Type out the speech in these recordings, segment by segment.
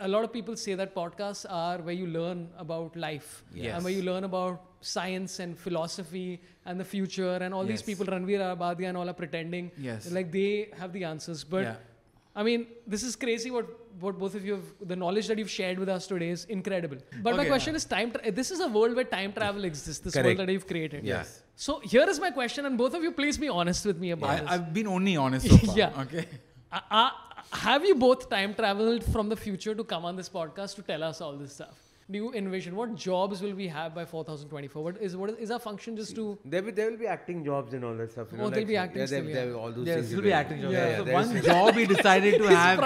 a lot of people say that podcasts are where you learn about life Yes. and where you learn about science and philosophy and the future and all these people, Ranveer Allahbadia and all are pretending Yes. like they have the answers. But Yeah. I mean, this is crazy what, what both of you have, the knowledge that you've shared with us today is incredible. But my question is time, tra- this is a world where time travel exists, this Correct. world that you've created. Yeah. So here is my question, and both of you please be honest with me about I, this. I've been only honest so far. Yeah. Okay. Uh, uh, have you both time traveled from the future to come on this podcast to tell us all this stuff? Do you envision what jobs will we have by 4024? What is what is, is our function just to? There will, there will be acting jobs and all that stuff. You know, Oh, there'll like, be acting yeah, there, still, there yeah. will- all those There things. still will be acting jobs. Yeah, Yeah, yeah, so there one is- job he decided to have.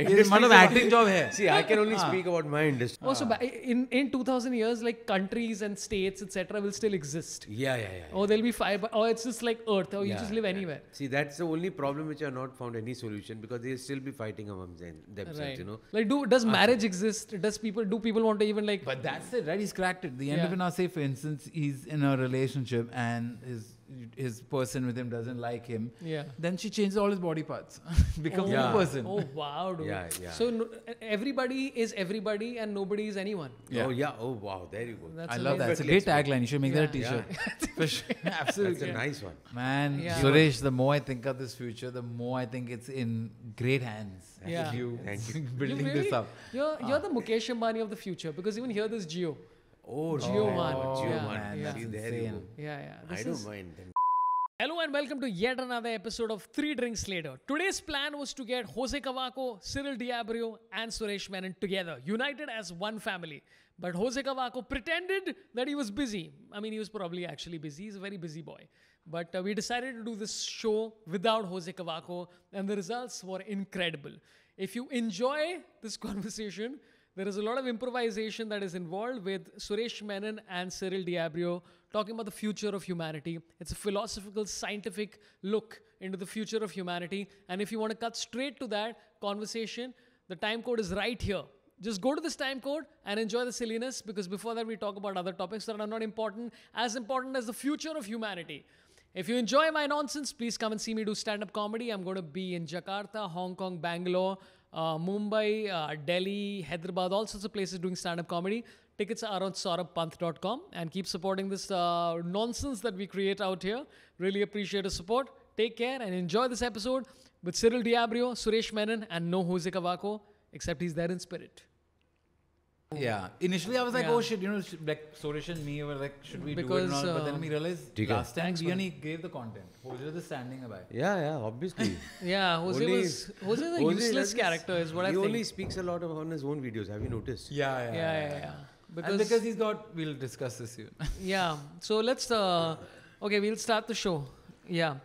ये मतलब acting job है. See, I can only Ah. speak about my industry. Also, ba- in in 2000 years, like countries and states, etc., will still exist. Yeah, yeah, yeah. Or there'll be five, or it's just like Earth, or you Yeah, just live yeah. anywhere. See, that's the only problem which are not found any solution because they still be fighting among them, themselves. Right. You know. Like, do does marriage exist? Does people do people want to even like? But that's it, right? He's cracked it. The end Yeah. of it now, say for instance, he's in a relationship and his his person with him doesn't like him. Yeah. Then she changes all his body parts, becomes a Yeah. new person. Oh wow, dude. Yeah, yeah. So no, everybody is everybody, and nobody is anyone. Oh, yeah. Oh yeah. Oh wow. There you go. That's I love that. amazing. It's a great tagline. You should make that a Yeah. T-shirt. For sure. That's Absolutely. a nice one. Man, Yeah. Suresh, the more I think of this future, the more I think it's in great hands. Yeah. You Thank you. building You really- this up. You're you're ah. the Mukesh Ambani of the future because even here there's Jio. Oh, Jio man. one. Jio Yeah, one. man, yeah. that's See, there you insane. go. Yeah, yeah. I This don't is- mind. Them. Hello and welcome to yet another episode of Three Drinks Later. Today's plan was to get Jose Covaco, Cyril D'Abreo, and Suresh Menon together, united as one family. But Jose Covaco pretended that he was busy. I mean, he was probably actually busy. He's a very busy boy. But uh, we decided to do this show without Jose Covaco, and the results were incredible. If you enjoy this conversation, there is a lot of improvisation that is involved with Suresh Menon and Cyril D'Abreo talking about the future of humanity. It's a philosophical, scientific look into the future of humanity. And if you want to cut straight to that conversation, the time code is right here. Just go to this time code and enjoy the silliness because before that, we talk about other topics that are not important, as important as the future of humanity. If you enjoy my nonsense, please come and see me do stand up comedy. I'm going to be in Jakarta, Hong Kong, Bangalore, uh, Mumbai, uh, Delhi, Hyderabad, all sorts of places doing stand up comedy. Tickets are on sorabhpant.com and keep supporting this uh, nonsense that we create out here. Really appreciate the support. Take care and enjoy this episode with Cyril D'Abreo, Suresh Menon, and no Jose Covaco, except he's there in spirit. Yeah. Initially, I was like, oh, yeah. oh shit, you know, like Suresh and me were like, should we because, do it? Or not? But then we um, realized Diga. last time we only gave the content. Jose just standing by. Yeah, yeah, obviously. yeah, Jose only, was Jose is a Jose useless character, is what I think. He only speaks a lot on his own videos. Have you noticed? Yeah, yeah, yeah. yeah, yeah. Because, and because he's got, we'll discuss this soon. yeah. So let's. Uh, okay, we'll start the show. Yeah.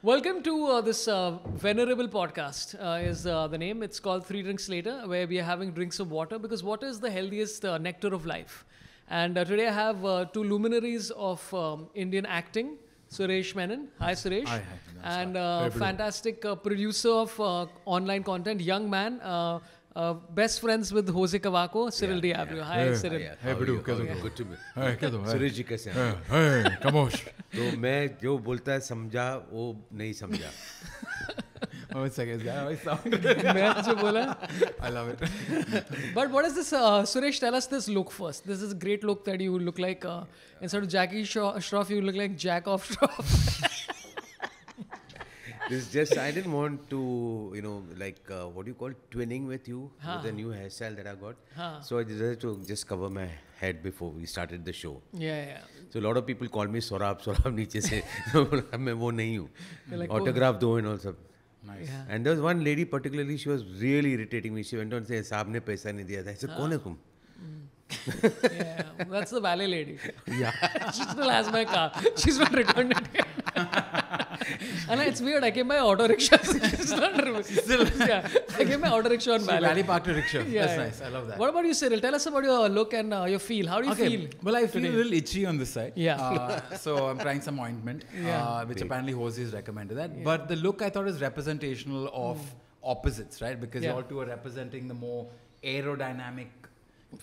Welcome to uh, this uh, venerable podcast. Uh, is uh, the name? It's called Three Drinks Later, where we are having drinks of water because water is the healthiest uh, nectar of life. And uh, today I have uh, two luminaries of um, Indian acting. Suresh Menon. Hi, Suresh. Hi, hi. And uh, fantastic uh, producer of uh, online content, young man. Best friends with Jose Kawako Cyril डियाब्रियो hi Cyril hi बडू कैसे हो? Good to me हाय कैसे हो? सुरेश जी कैसे हैं? हाय कमोश। तो मैं जो बोलता है समझा वो नहीं समझा। मैं जो बोला। I love it but what is this Suresh tell us this look first this is great look that you look like instead of Jackie Shroff you look like jack of Shroff This is just I didn't want to you know like uh, what do you call twinning with you with the new hairstyle that I got. Huh. So I decided to just cover my head before we started the show. yeah, yeah. So a lot of people call me Sorab Sorab नीचे से तो बोला, मैं वो नहीं हूँ You're like, autograph दो and all सब Nice. Yeah. And there was one lady particularly, she was really irritating me. She went on saying, साहब ने पैसा नहीं दिया था. I said, कौन है तुम? yeah, that's the valet lady. Yeah. She still has my car. She's not returned it yet. and it's weird. I came by auto rickshaw. She's not still. Yeah, I came by auto rickshaw and So valet. Valley Park rickshaw. Yeah, That's yeah. nice. I love that. What about you, Cyril? Tell us about your look and uh, your feel. How do you okay. feel? Well, I feel today? a little itchy on this side. Yeah. Uh, so I'm trying some ointment, Yeah. uh, which apparently Jose has recommended that. But the look I thought is representational of opposites, right? Because. Yeah. you all two are representing the more aerodynamic,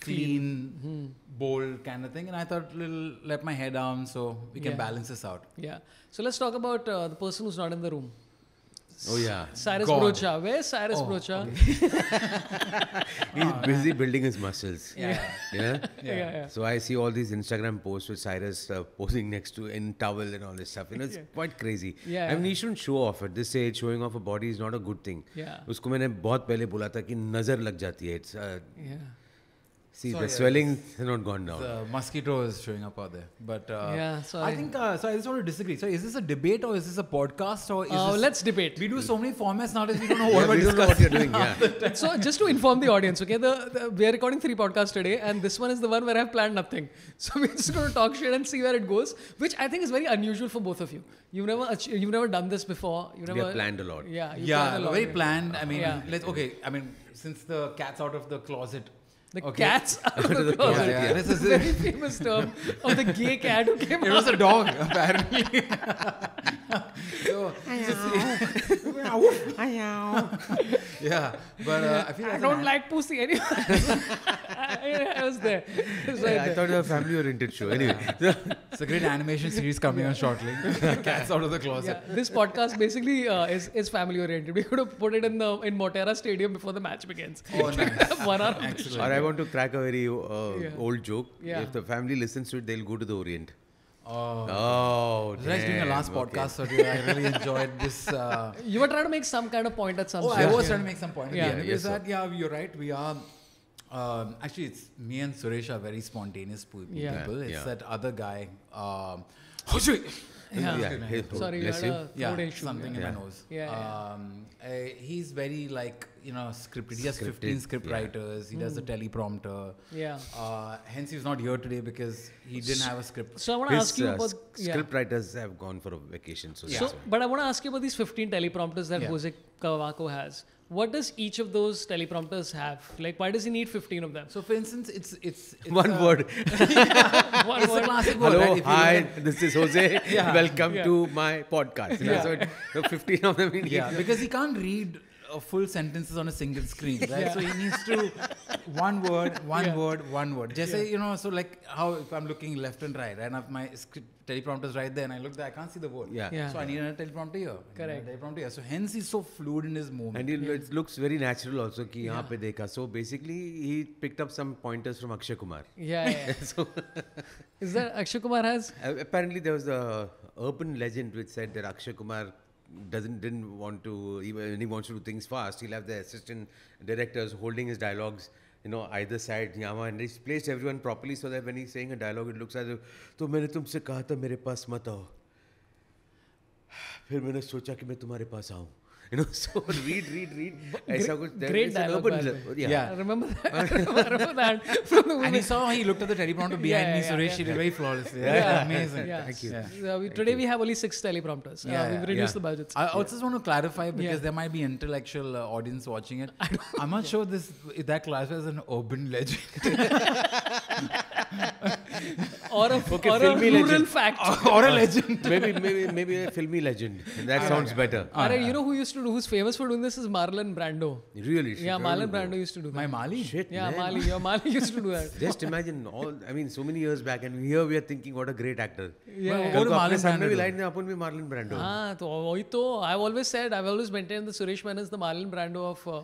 clean, clean. Hmm. bold kind of thing. And I thought, little let my hair down so we can yeah. balance this out. Yeah. So let's talk about uh, the person who's not in the room. Oh yeah, Cyrus God. Broacha. Where's Cyrus oh, Broacha? Okay. He's oh, busy man. building his muscles. Yeah. Yeah. Yeah? yeah. yeah. So I see all these Instagram posts with Cyrus uh, posing next to in towel and all this stuff. You know, it's quite crazy. Yeah. I mean, he shouldn't show off at this age. Showing off a body is not a good thing. Yeah. It's uh, yeah see Sorry, the yeah, swelling has not gone down. The mosquito is showing up out there. But uh, Yeah, I think uh, so. I just want to disagree. So is this a debate or is this a podcast or is Uh, this, let's debate. We do so many formats nowadays. We don't know what we we're don't what doing. Yeah. so just to inform the audience, okay, the, the we are recording three podcasts today, and this one is the one where I've planned nothing. So we're just going to talk shit and see where it goes, which I think is very unusual for both of you. You've never ach- you've never done this before. You've We never have planned a lot. Yeah, Yeah, planned a lot, very yeah. planned. I mean, Yeah. let's okay. I mean, since the cat's out of the closet. The okay. cats out of the the closet. Yeah, yeah. This is Very famous term of the gay cat who came It out. was a dog, apparently. so, yeah, but uh, I feel I don't an- like pussy anyway. I, I was there. It was right Yeah, I there. thought it was a family oriented show. Anyway. It's a great animation series coming on shortly. Cats out of the closet. Yeah, this podcast basically uh, is, is family oriented. We could have put it in the in Motera Stadium before the match begins. Oh, nice. One hour. Excellent. Or I want to crack a very uh, Yeah. old joke. Yeah. If the family listens to it, they'll go to the Orient. Oh. Oh, I was doing a damn, last okay. podcast, so I really enjoyed this. Uh, You were trying to make some kind of point at some oh, stage. I was yeah. trying to make some point. Yeah. Yeah, Yes, is sir. that yeah, you're right. We are. Um, actually, it's me and Suresh are very spontaneous pe- Yeah. people. It's Yeah. that other guy. Um, Jose! Yeah. Yeah, Sorry, you had a yeah, issue. something yeah. in Yeah. my nose. Yeah, yeah. Um, uh, he's very like you know scripted. He has Scripted, 15 script yeah. writers. He does the teleprompter. Yeah. Uh, hence, he's not here today because he didn't have a script. So I want to ask you uh, about s- yeah. script writers have gone for a vacation. So, Yeah. So, but I want to ask you about these 15 teleprompters that Yeah. Jose Covaco has. What does each of those teleprompters have? Like, why does he need 15 of them? So, for instance, it's it's, it's One uh, word. One It's a word. classic word. Hello, right? If you look hi, this is Jose. Yeah. Welcome Yeah. to my podcast. You know, Yeah. So, it, the 15 of them in Yeah, because he can't read uh, full sentences on a single screen, right? Yeah. So he needs to one word, one yeah. word, one word. Just yeah. say, you know, so like how if I'm looking left and right, right? And if my teleprompter is right there and I look there, I can't see the word. Yeah. yeah. So I need a teleprompter here. Correct. Teleprompter here. So hence he's so fluid in his movement. And it looks very natural also. Ki yeah. pe dekha. So basically he picked up some pointers from Akshay Kumar. Yeah. so is that Akshay Kumar has? Uh, apparently there was a urban legend which said that Akshay Kumar doesn't didn't want to even when he wants to do things fast he'll have the assistant directors holding his dialogues you know either side Yama and he's placed everyone properly so that when he's saying a dialogue it looks as if तो मैंने तुमसे कहा था मेरे पास मत आओ फिर मैंने सोचा कि मैं तुम्हारे पास आऊं you know so read read read ऐसा कुछ there great is an dialogue, urban by the le- way. yeah. Yeah. I remember that. I remember that from the and movie. he saw he looked at the teleprompter behind Yeah, me, yeah, Suresh. yeah. He did very flawlessly. Yeah, Yeah. amazing. Yeah. Thank you. Yeah. Uh, we, today we have only six teleprompters. Uh, Yeah, we've yeah. reduced Yeah. the budgets. I also just want to clarify because Yeah. there might be intellectual uh, audience watching it. I'm not sure this if that classifies as an urban legend or a, Okay, or a filmy rural legend. fact. or a legend. maybe maybe maybe a filmy legend that sounds better Alright, you know who used to do, who's famous for doing this is Marlon Brando. really Yeah, Marlon Brando used to do that. My Mali. shit yeah, man. Mali. Yeah, Mali used to do that. Just imagine all. I mean, so many years back, and here we are thinking, what a great actor. Yeah, Well, yeah. कल What को do अपने Marlon सामने Brando भी do? Line में अपन भी Marlin Brando Ah, तो वही तो I've always said, I've always maintained that Suresh Menon is the Marlon Brando of uh,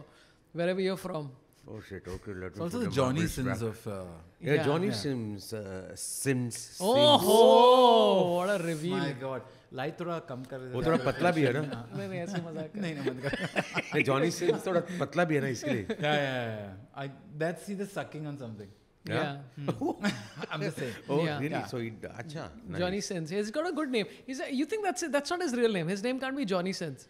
wherever you're from. Oh shit. Okay, let It's me also put the a Johnny marbles Sins back. of. Uh, Yeah, Yeah. Johnny Yeah. Sims. Uh, Sims. Oh, Sims. ho, what a reveal. my God. Light थोड़ा कम कर वो थोड़ा पतला भी है ना नहीं नहीं ऐसे मजाक कर नहीं नहीं बंद कर नहीं जॉनी सिम्स थोड़ा पतला भी है ना इसके लिए yeah yeah yeah, yeah. I that's either sucking on something Yeah. I'm just saying Oh, Yeah. really? Yeah. So he, अच्छा. nice. Johnny Sins. He's got a good name. He's a, you think that's it? That's not his real name. His name can't be Johnny Sins.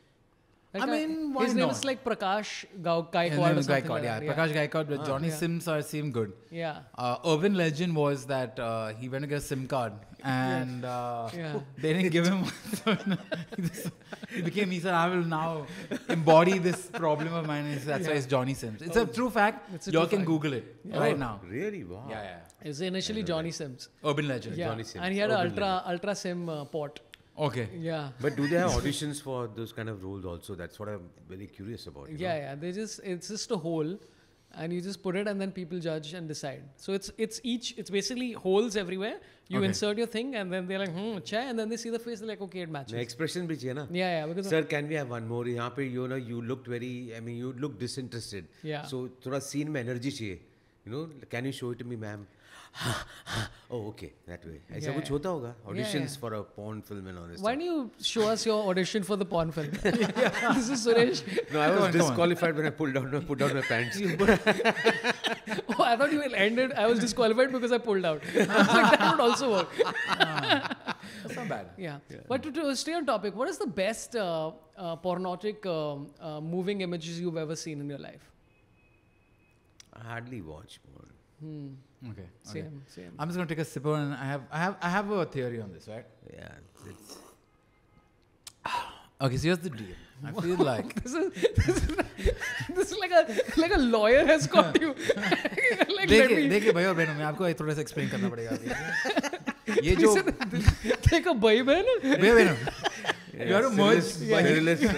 Like I mean, why his name not? is like Prakash Gau- His Gaikwad name or is something Gaikwad, like yeah. that. Yeah. Prakash Gaikwad, but Johnny yeah. Sims are seem good. yeah. Uh, urban legend was that uh, he went to get a SIM card and uh, Yeah. they didn't give him. he became. He said, "I will now embody this problem of mine." He said, That's why it's Johnny Sims. It's a true fact. It's a you all can fact. Google it Yeah. right Oh, now. Really? Wow. Yeah, yeah. It's initially Johnny Sims. Urban legend. Yeah. Johnny Sims. And he had an Urban ultra ultra sim uh, port. Okay. Yeah. But do they have auditions for those kind of roles also? That's what I'm very curious about. you Yeah, know? yeah. They just it's just a hole, and you just put it, and then people judge and decide. So it's it's each it's basically holes everywhere. You Okay. insert your thing, and then they're like, hmm, अच्छा है, and then they see the face, they're like, okay, it matches. Expression भी चाहिए ना Yeah, yeah, because sir can we have one more यहाँ पे you know you looked very I mean you look disinterested Yeah. सो थोड़ा scene में energy चाहिए you know can you show it me ma'am oh okay that way ऐसा Yeah, कुछ yeah. होता होगा auditions yeah. For a porn film and all why don't you show us your audition for the porn film? this is Suresh. No, I Come was on, come on. disqualified when I pulled down put down my pants. Oh, I thought you had ended. I was disqualified because I pulled out. I was like, that would also work. That's not bad. Yeah. But to, to stay on topic, what is the best uh, uh, pornotic um, uh, moving images you've ever seen in your life? I hardly watch porn. Hmm. Okay. okay. Same, same. I'm just gonna take a sip and I have I have I have a theory on this, right? Yeah, it's Okay, so here's the deal. I feel like This is, this is this is like a like a lawyer has caught you. like let देखिए me देखिए भाई और बहनों मैं आपको एक थोड़ा सा एक्सप्लेन करना पड़ेगा अभी। ये जो take a boy बहन. भैया बहनों you have to merge Cyrillus, uh,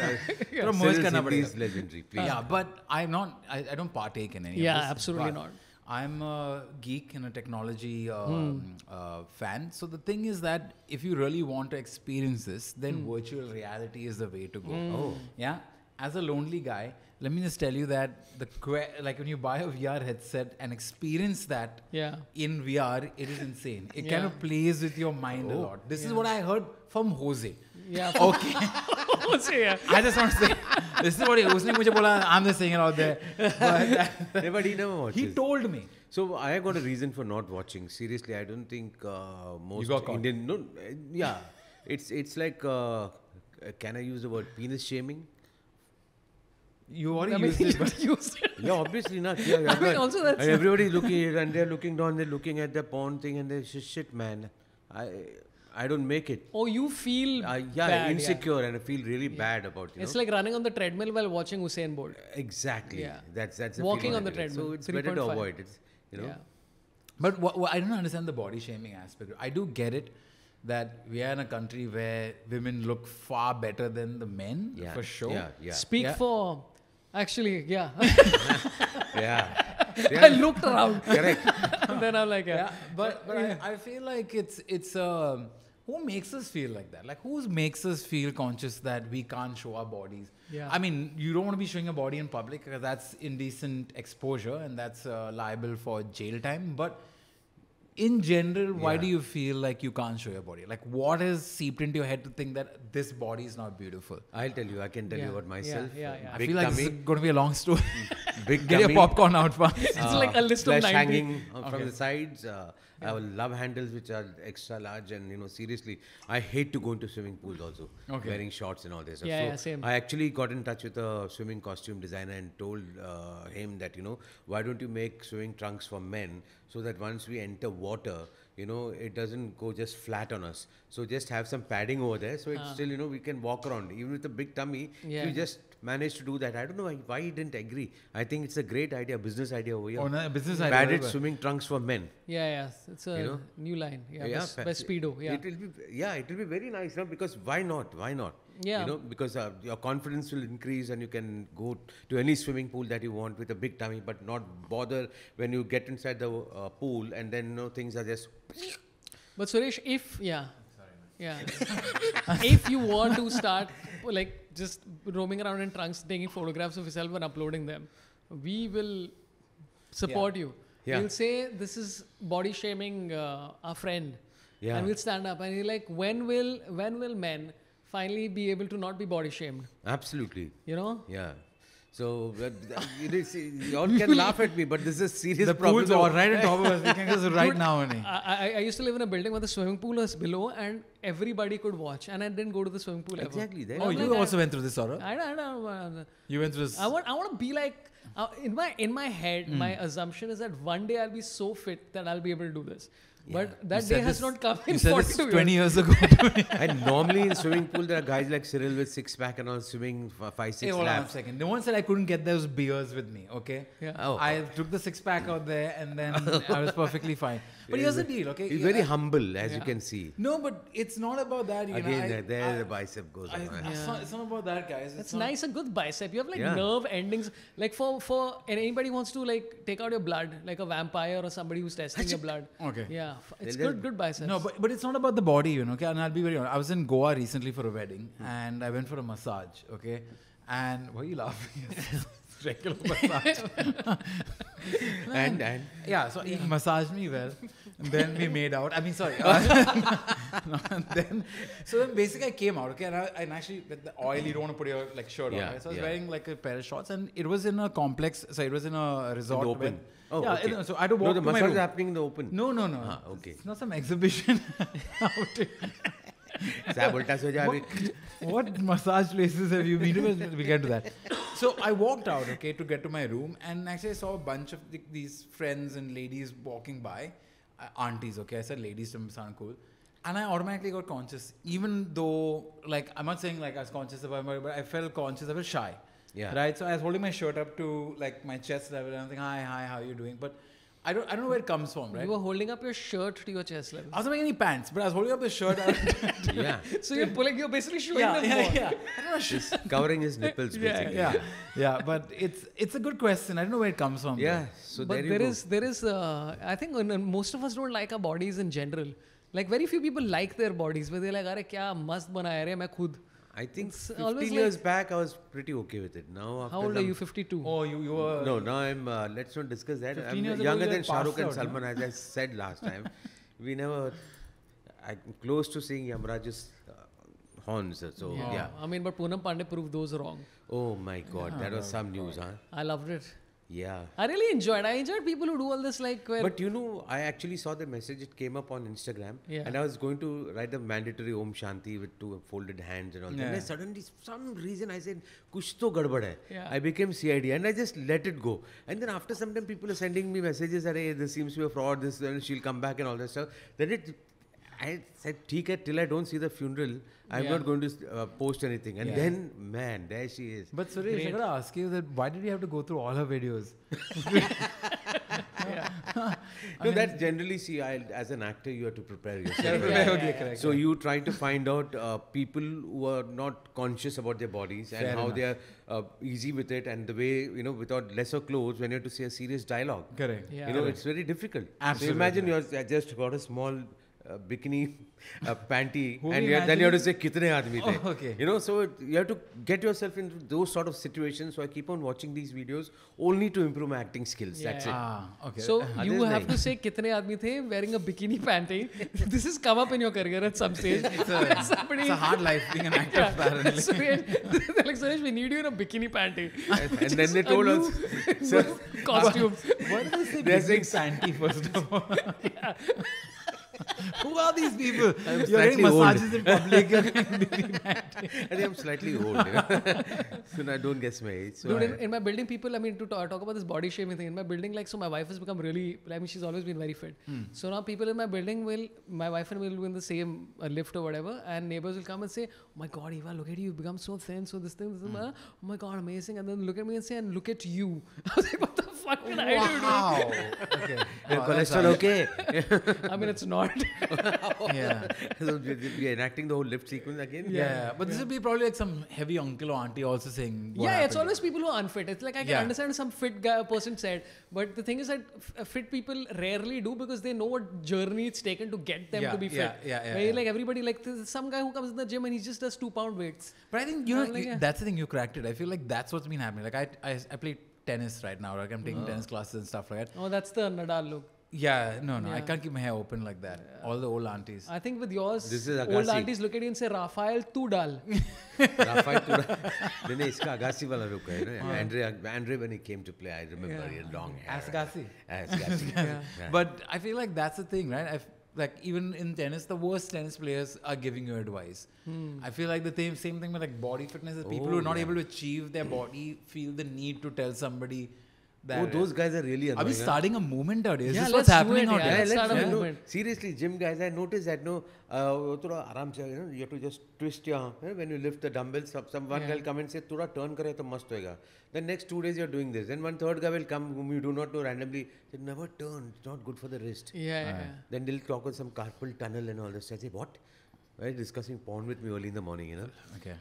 थोड़ा merge Cyril करना Sindhi is पड़ेगा legendary. Please. Yeah, but I'm not. I, I don't partake in any. Yeah, of this, absolutely but not. I'm a geek and a technology uh, Hmm. uh, fan. So the thing is that if you really want to experience this, then Hmm. virtual reality is the way to go. Oh, yeah. As a lonely guy, let me just tell you that the que- like when you buy a VR headset and experience that Yeah. in VR, it is insane. It kind of plays with your mind a lot. This is what I heard from Jose. Yeah. Okay. So, yeah. I just want to say, this is what he, उसने मुझे बोला, I'm just saying it out there. But Yeah, but he never watches. he told me. So I got a reason for not watching. Seriously, I don't think uh, most got caught. Indian. No, uh, yeah, it's it's like. Uh, uh, can I use the word penis shaming? You I already mean, used it, but you said- Yeah, obviously not. Yeah, yeah, I mean, but- also that's- and everybody's looking at it and they're looking down. They're looking at the porn thing and they're shit, shit man. I I don't make it. Oh, you feel Uh, yeah, bad, insecure and I feel really bad about you It's know. like running on the treadmill while watching Usain Bolt. exactly. Yeah. That's that's the Walking on the I get. treadmill, So it's better to avoid it. You know. Yeah. but what, what, I don't understand the body shaming aspect. I do get it that we are in a country where women look far better than the men, Yeah. for sure. Yeah. Yeah. Speak Yeah. for. Actually, yeah. yeah. I yeah. looked around. Correct. and then I'm like, yeah. Yeah, but but I, I feel like it's it's um who makes us feel like that? Like who makes us feel conscious that we can't show our bodies? Yeah. I mean, you don't want to be showing your body in public because that's indecent exposure and that's uh, liable for jail time. But in general, why Yeah. do you feel like you can't show your body? Like what has seeped into your head to think that this body is not beautiful? I'll tell you. I can tell Yeah. you about myself. yeah, yeah. yeah. I feel like tummy. this is going to be a long story. Big Get your popcorn out fast. It's like a list of 90. hanging uh, from the sides. Uh, I have love handles which are extra large, and you know, seriously, I hate to go into swimming pools also, Okay. wearing shorts and all this. stuff. Yeah, so yeah, same. I actually got in touch with a swimming costume designer and told uh, him that you know, why don't you make swimming trunks for men so that once we enter water, you know, it doesn't go just flat on us. So just have some padding over there, so it's still you know we can walk around even with a big tummy. Yeah. You just manage to do that. I don't know why, why he didn't agree. I think it's a great idea, business idea over here. Oh, no, business idea, Padded whatever. swimming trunks for men. Yeah, yeah. It's a You know? new line. Yeah, best, pa- best speedo. Yeah. It will be, yeah, it will be very nice, no? Because why not? Why not? Yeah. You know, because uh, your confidence will increase and you can go to any swimming pool that you want with a big tummy, but not bother when you get inside the uh, pool and then you know things are just. But Suresh, if yeah, yeah, if you want to start like just roaming around in trunks, taking photographs of yourself and uploading them, we will support you. Yeah. We'll say this is body shaming uh, our friend, Yeah. and we'll stand up and you're like, when will when will men finally be able to not be body shamed? Absolutely. You know? Yeah. So uh, you know, see, you all can laugh at me, but this is a serious the problem. pool's all right on top of us. We can just right now. I, I, I used to live in a building where the swimming pool was below and everybody could watch, and I didn't go to the swimming pool ever. Exactly. There Oh, you like you I- also went through this, Saurabh? I don't, I don't uh, You went through this. I want I want to be like uh, in my in my head. Hmm. My assumption is that one day I'll be so fit that I'll be able to do this. But that day has this- not come You in said this 42 20 years. years ago. and normally in swimming pool, there are guys like Cyril with six pack and all swimming for five, Hey, six hold on a laps. second. No one said I couldn't get those beers with me, okay? Yeah. Oh. I took the six pack out there and then I was perfectly fine. But he here's the deal, okay? He's Yeah, very I- humble, as you can see. No, but it's not about that. You Again, know, I, there, there I, the bicep goes I, on. it's, not, it's not about that, guys. It's That's not, nice, a good bicep. You have like Yeah. nerve endings. Like for for and anybody wants to like take out your blood, like a vampire or somebody who's testing your blood. Okay. Yeah, it's good, good biceps. No, but, but it's not about the body, you know. Okay, and I'll be very honest. I was in Goa recently for a wedding, and I went for a massage. Okay, and why are you laughing? regular massage. and and yeah, so he massaged me well. And then we made out. I mean, sorry. and then so then basically I came out. Okay, and, I, and actually with the oil you don't want to put your like shirt yeah, on. Right? So I was yeah. wearing like a pair of shorts, and it was in a complex. So it was in a resort. open. When, Oh, yeah, okay. so I don't walk no, the massage is happening in the open. No, no, no. Ah, okay. It's not some exhibition what, what massage places have you been to? We'll get to that. So I walked out, okay, to get to my room, and actually I saw a bunch of the, these friends and ladies walking by, uh, aunties, okay. I said ladies to sound cool, and I automatically got conscious, even though, like, I'm not saying like I was conscious about my, but I felt conscious. I was shy. Yeah. Right. So I was holding my shirt up to like my chest level, and I'm thinking, hi, hi, how are you doing? But I don't, I don't know where it comes from, right? You were holding up your shirt to your chest level. I wasn't wearing any pants, but I was holding up the shirt. out- yeah So you're pulling, you're basically showing yeah, them yeah, more. yeah. I don't know. He's covering his nipples Yeah, basically yeah, yeah. But it's it's a good question. I don't know where it comes from. though. yeah so but there you there go. is there is uh, I think uh, most of us don't like our bodies in general. Like very few people like their bodies, but they're like, "अरे क्या मस्त बनाया रे मैं खुद." I think It's 15 years like- back I was pretty okay with it now after How old are you? 52. Oh, you you were No, now I'm. Uh, let's not discuss that. I'm younger than had Shah Rukh and out, no? Salman, as I said last time. we never. I'm close to seeing Yamraj's uh, horns. uh, So yeah. I mean, but Poonam Pandey proved those wrong. Oh my God, that was some news, huh? I loved it. Yeah. I really enjoyed. I enjoyed people who do all this like. but you know, I actually saw the message. It came up on Instagram. Yeah. And I was going to write the mandatory Om Shanti with two folded hands and all. Yeah. That. And I suddenly, some reason, I said, "Kuch to gadbad hai." Yeah. I became CID, and I just let it go. And then after some time, people are sending me messages saying, this seems to be a fraud. This and she'll come back and all that stuff. Then it, I said, "Okay. Till I don't see the funeral, I'm Yeah. not going to uh, post anything." And Yeah. then, man, there she is. But Suresh, I Great. gotta ask you that why did you have to go through all her videos? no, that's generally see. I, as an actor, you have to prepare yourself. Yeah, okay, yeah, yeah. So you try to find out uh, people who are not conscious about their bodies and Fair how enough. they are uh, easy with it and the way you know without lesser clothes when you have to say a serious dialogue. Correct. Yeah. You know it's very difficult. Absolutely. So imagine you have just got a small bikini panty Who and we you have- then you have to say imagine- kitne aadmi the. Okay. You know so it, you have to get yourself into those sort of situations. So I keep on watching these videos only to improve my acting skills. Yeah, That's yeah. it. Ah, okay. So Others you have nahi. to say kitne aadmi the wearing a bikini panty. this has come up in your career at some stage. it's, a, Somebody, it's a hard life being an actor, apparently. Suresh, they're like Suresh, we need you in a bikini panty. And, and then they told us, sir, costumes. Why do they say They're big first of all? Who are these people? I'm You're getting slightly old. massages in public. you're getting big I think I'm slightly old. You know? so I don't guess my age. So Dude, I- in, in my building, people, I mean, to talk, talk about this body shaming thing, in my building, like, so my wife has become really, I mean, she's always been very fit. Hmm. So now people in my building will, my wife and me will be in the same uh, lift or whatever, and neighbors will come and say, oh my God, Eva, look at you, you've become so thin, so this thing, this, Hmm. thing, oh my God, amazing. And then look at me and say, and look at you. I was like, what the fuck did I do? Wow. okay. Your Wow, that's cholesterol okay? I mean, it's not. Yeah. so we- we are enacting the whole lift sequence again. Yeah, but this would be probably like some heavy uncle or auntie also saying. what yeah, it's always people who are unfit. It's like I can Yeah. understand some fit guy person said, but the thing is that f- uh, fit people rarely do because they know what journey it's taken to get them Yeah, to be fit. yeah, yeah, yeah, Where yeah. like everybody like some guy who comes in the gym and he just does two pound weights. But I think you know like, you- yeah. that's the thing you cracked it. I feel like that's what's been happening. Like I I, I play tennis right now. Like I'm taking oh. tennis classes and stuff like that. Oh, that's the Nadal look. Yeah, no, no, yeah. I can't keep my hair open like that. Yeah. All the old aunties. I think with yours, this is old aunties look at you and say, Rafael, tu dal. Rafael, tu dal. Then iska Agassi wala look hai, no? Andre, when he came to play, I remember yeah. he had long hair. Asgassi. Asgassi. yeah. But I feel like that's the thing, right? I've, like even in tennis, the worst tennis players are giving you advice. Hmm. I feel like the same same thing with like body fitness. Is people who Oh, are not yeah. able to achieve their body feel the need to tell somebody oh, those guys are really annoying. Are we starting a movement out here? Is Yeah, this let's what's happening it, out yeah. here? let's start a yeah, no, movement. seriously, gym guys, I noticed that no, uh, थोड़ा आराम से you know you have to just twist your eh, when you lift the dumbbells. Some, some one Yeah. guy will come and say थोड़ा turn करे तो मस्त होएगा. Then next two days you're doing this. Then one third guy will come whom you do not know randomly. Say never turn. It's not good for the wrist. Yeah, yeah, yeah. Then they'll talk on some carpal tunnel and all this. I say what? Right, discussing porn with me early in the morning, you know. Okay.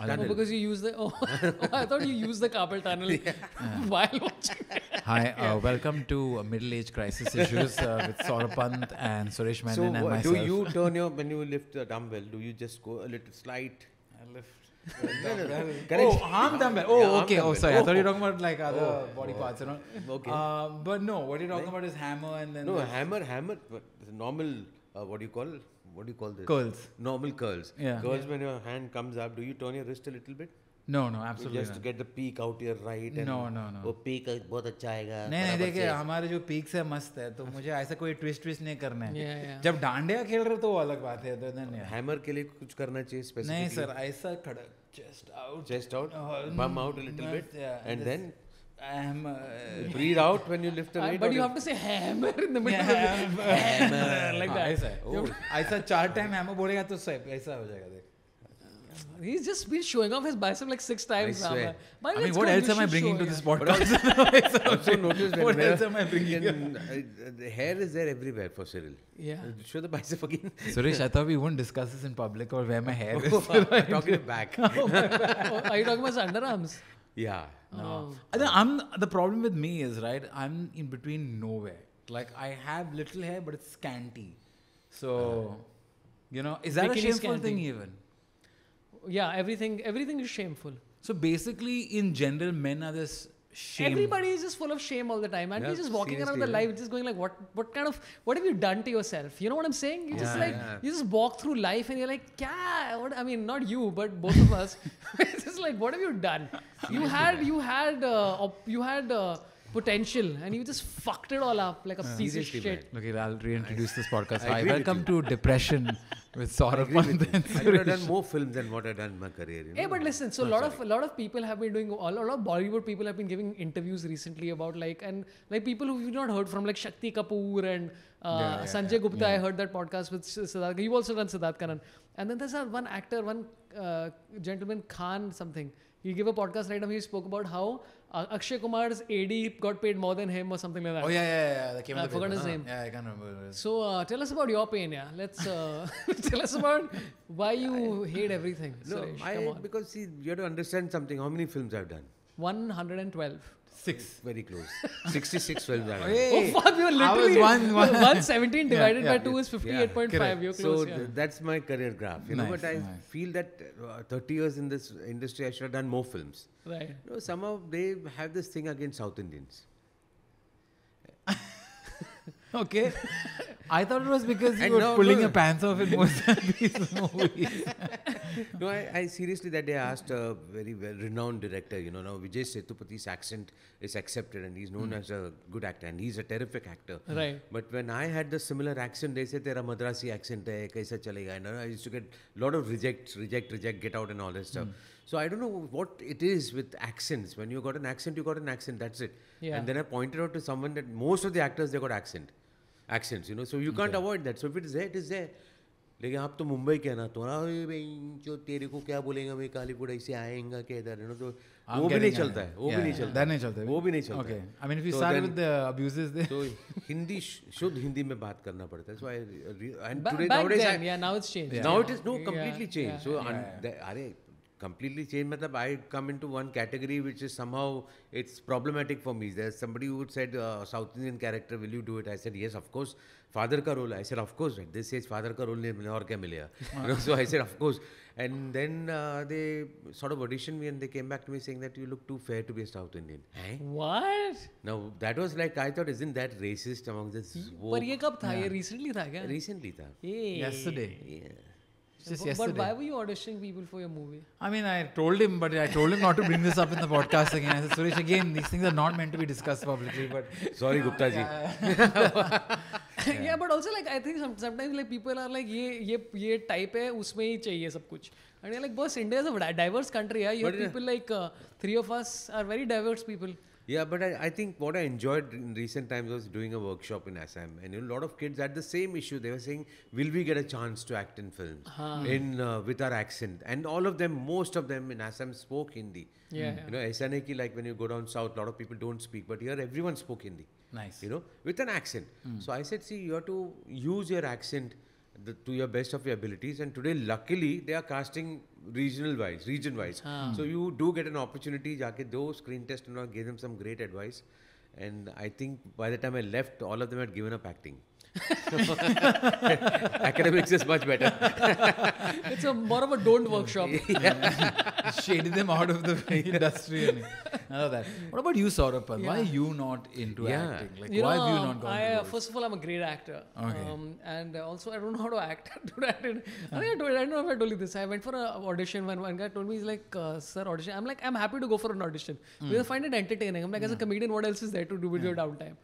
Oh, because you use the oh, oh, I thought you used the carpal tunnel while watching. Hi, uh, welcome to uh, Middle Age Crisis Issues uh, with Saurabh Pant and Suresh Menon So and wha- myself. do you turn your when you lift the dumbbell? Do you just go a little slight? I lift. Correct. Oh, arm dumbbell. Oh, Yeah, arm okay. Oh, dumbbell. sorry. I thought you were Oh. talking about like other Oh, body oh. parts, you know. Okay. Uh, but no, what you're talking about is hammer and then No, the hammer, hammer. But the normal, uh, what do you call? What do you call this? curls. Normal curls. Yeah. Curls. yeah. When your hand comes up, do you turn your wrist a little bit? No, no, absolutely just to get the peak out here right. And No, no, no. वो peak बहुत अच्छा आएगा. नहीं नहीं देखिए। हमारे जो peaks है मस्त है तो मुझे ऐसा कोई ट्विस्ट ट्विस्ट नहीं करना है Yeah, yeah. जब डांडिया खेल रहे हो तो वो अलग बात है तो then. Hammer के लिए कुछ करना चाहिए नहीं specifically. सर ऐसा खड़ा chest out Chest out, Uh, bum out a little bit, yeah, and then I'm, uh, breathe out when you lift the Uh, weight. but or you have to say hammer in the middle Yeah, of it. hammer. like हाँ, that. ऐसा है Oh. ऐसा चार time hammer बोलेगा तो सही ऐसा हो जाएगा देख He's just been showing off his bicep like six times. I swear. Rama. But I mean it's what good, else you am I should bringing show, to yeah. this podcast also notice when what where- else am I bringing can, uh, the hair is there everywhere for Cyril. Yeah. Uh, Show the bicep again. Suresh I thought we wouldn't discuss this in public or where my hair is I'm talking it back. Oh, are you talking about his underarms? Yeah. Oh. I think I'm the problem with me is right. I'm in between nowhere. Like I have little hair, but it's scanty. So, uh-huh. you know, is that a shameful scanty. thing even? Yeah, everything everything is shameful. So basically, in general, men are this shame. Everybody is just full of shame all the time, and Yeah, he's just walking around the life, just going like, "What? What kind of? What have you done to yourself?" You know what I'm saying? You just like yeah. you just walk through life, and you're like, "Yeah, what?" I mean, not you, but both of us. it's just like, what have you done? You had you had uh, you had uh, potential, and you just fucked it all up like a piece of shit. man. Okay, I'll reintroduce this podcast. Hi, welcome to Depression with I Saurabh agree with and I could have done more films than what I've done in my career. You know? Hey, but listen. So a lot of a lot of people have been doing All a lot of Bollywood people have been giving interviews recently about like and like people who you've not heard from like Shakti Kapoor and uh, Yeah, yeah, Sanjay yeah, Gupta. yeah. I heard that podcast with Sid- Siddharth. You also done Siddharth Kannan. And then there's that one actor, one uh, gentleman Khan something. He gave a podcast right now. He spoke about how uh, Akshay Kumar's AD got paid more than him or something like that. Oh yeah, yeah, yeah. That came in I the forgot paper. his name. Yeah, I can't remember. So uh, tell us about your pain, yeah. Let's uh, tell us about why you hate everything. no, Suresh, I, come on. because see, you have to understand something. How many films I've done? 112. Six. Very close. 66 films I've. Hey, Oh fuck, you're I was literally one- one- 117 divided yeah, by 2 is 58.5. correct. You're So close, yeah. th- that's my career graph, you know. But I nice. feel that uh, 30 years in this industry, I should have done more films. Right. You know, somehow they have this thing against South Indians. Okay. I thought it was because you And were no, pulling no. your pants off in most of these movies. no, I, I seriously that day I asked a very well renowned director, you know, now Vijay Sethupathi's accent is accepted and he's known hmm. as a good actor and he's a terrific actor. Right. But when I had the similar accent, they said, Tera Madrasi accent hai, kaisa chalega? And uh, I used to get a lot of reject, reject, reject, get out and all that stuff. Hmm. So I don't know what it is with accents. When you got an accent, you got an accent, that's it. Yeah. And then I pointed out to someone that most of the actors, they got accent. Accents you know so you can't avoid that so So if it is there, लेकिन आप तो मुंबई के ना तो ना जो तेरे को क्या बोलेगा मैं कालीपुर ऐसे आएँगा क्या इधर ना तो वो भी नहीं चलता है वो भी नहीं चलता नहीं चलता वो भी नहीं चलता okay I mean if you start with the abuses दे तो हिंदी शुद्ध हिंदी में बात करना पड़ता है। So I and today now it's is now it is no completely change so अरे completely changed matlab I come into one category which is somehow it's problematic for me there's somebody who said uh, South Indian character will you do it I said yes of course father का role I said of course at this age father का role नहीं मिला और क्या मिलेगा you know, so I said of course and then uh, they sort of auditioned me and they came back to me saying that you look too fair to be a South Indian हैं? What? now that was like I thought isn't that racist among this पर ये कब था? ये recently था क्या? recently था Hey. Yesterday. yeah. Just But- yesterday. But why were you auditioning people for your movie? I mean, I told him, but I told him not to bring this up in the podcast again. I said, Suresh, again, these things are not meant to be discussed publicly. But sorry Gupta ji yeah. yeah, but also like I think some, sometimes like people are like ये ये ये type है उसमें ही चाहिए सब कुछ and you're like boss India is a diverse country yeah you have But, uh, people like uh, three of us are very diverse people Yeah, but I, I think what I enjoyed in recent times was doing a workshop in Assam, and a lot of kids had the same issue. They were saying, "Will we get a chance to act in films hmm. in uh, with our accent?" And all of them, most of them in Assam spoke Hindi. Yeah, hmm. yeah. You know, SNAK, like when you go down south, a lot of people don't speak, but here everyone spoke Hindi. Nice. You know, with an accent. Hmm. So I said, see, you have to use your accent the, to your best of your abilities. And today, luckily, they are casting regional wise region wise so you do get an opportunity जाके दो screen test gave them some great advice and I think by the time I left all of them had given up acting Academics is much better. it's a more of a don't workshop. Shaded them out of the industry. only. I love that. What about you, Saurabh? Why are you not into Yeah. acting? Like, you why know, have you not gone I, to uh, first of all, I'm a great actor. Okay. Um, and uh, also, I don't know how to act. Dude, I, did, I think I told I don't know if I told you this. I went for an audition when one guy told me, he's like, uh, sir, audition. I'm like, I'm happy to go for an audition. Hmm. Because I find it entertaining. I'm like, as a comedian, what else is there to do with your downtime?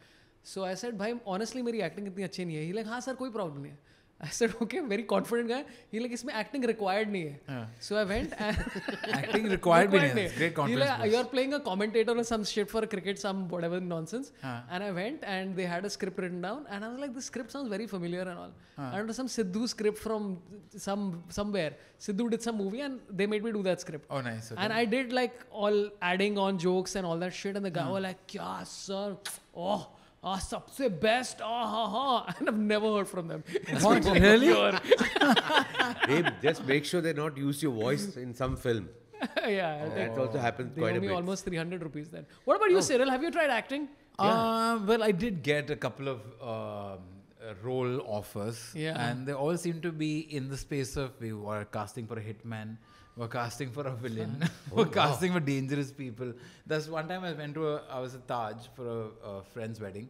So I said भाई honestly मेरी acting इतनी अच्छी नहीं है. ही like हाँ sir कोई problem नहीं है. I said okay very confident guy he like इसमें एक्टिंग रिक्वायर्ड नहीं है. So I went acting required भी नहीं है. Great confidence you are playing a commentator और some shit for cricket some whatever nonsense and I went and they had a script written down and I was like the script sounds very familiar and all and some Sidhu script from some somewhere Sidhu did some movie and they made me do that script oh nice and I did like all adding on jokes and all that shit and the guy was like क्या sir oh oh. ah, sabse best, ah, ha, ha. And I've never heard from them. What, really? Babe, just make sure they not use your voice in some film. yeah. Oh. That also happens they quite a bit. almost 300 rupees then. What about you, oh. Cyril? Have you tried acting? Uh, yeah. Well, I did get a couple of uh, role offers. Yeah. And they all seem to be in the space of we were casting for a hitman we're casting for a villain, we're oh, casting for dangerous people. There's one time I went to a, I was at Taj for a, a friend's wedding,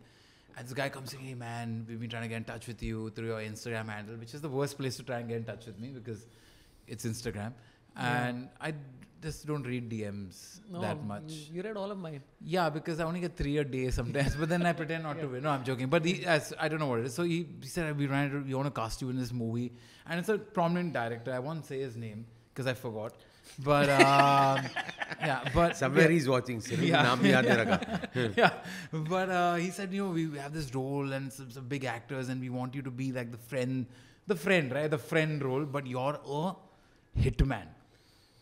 and this guy comes saying, "Hey man, we've been trying to get in touch with you through your Instagram handle, which is the worst place to try and get in touch with me because it's Instagram, and I just don't read DMs that much." You read all of mine. Yeah, because I only get three a day sometimes, but then I pretend not to. No, I'm joking. But he, as I don't know what it is. So he, he said, "We ran. We want to cast you in this movie," and it's a prominent director. I won't say his name because I forgot. But um, yeah, but Somewhere he's watching. Cyril, Yeah. naam yaad nahi rakha. yeah, but uh, he said, you know, we, we have this role and some, some big actors, and we want you to be like the friend, the friend, right? The friend role, but you're a hitman,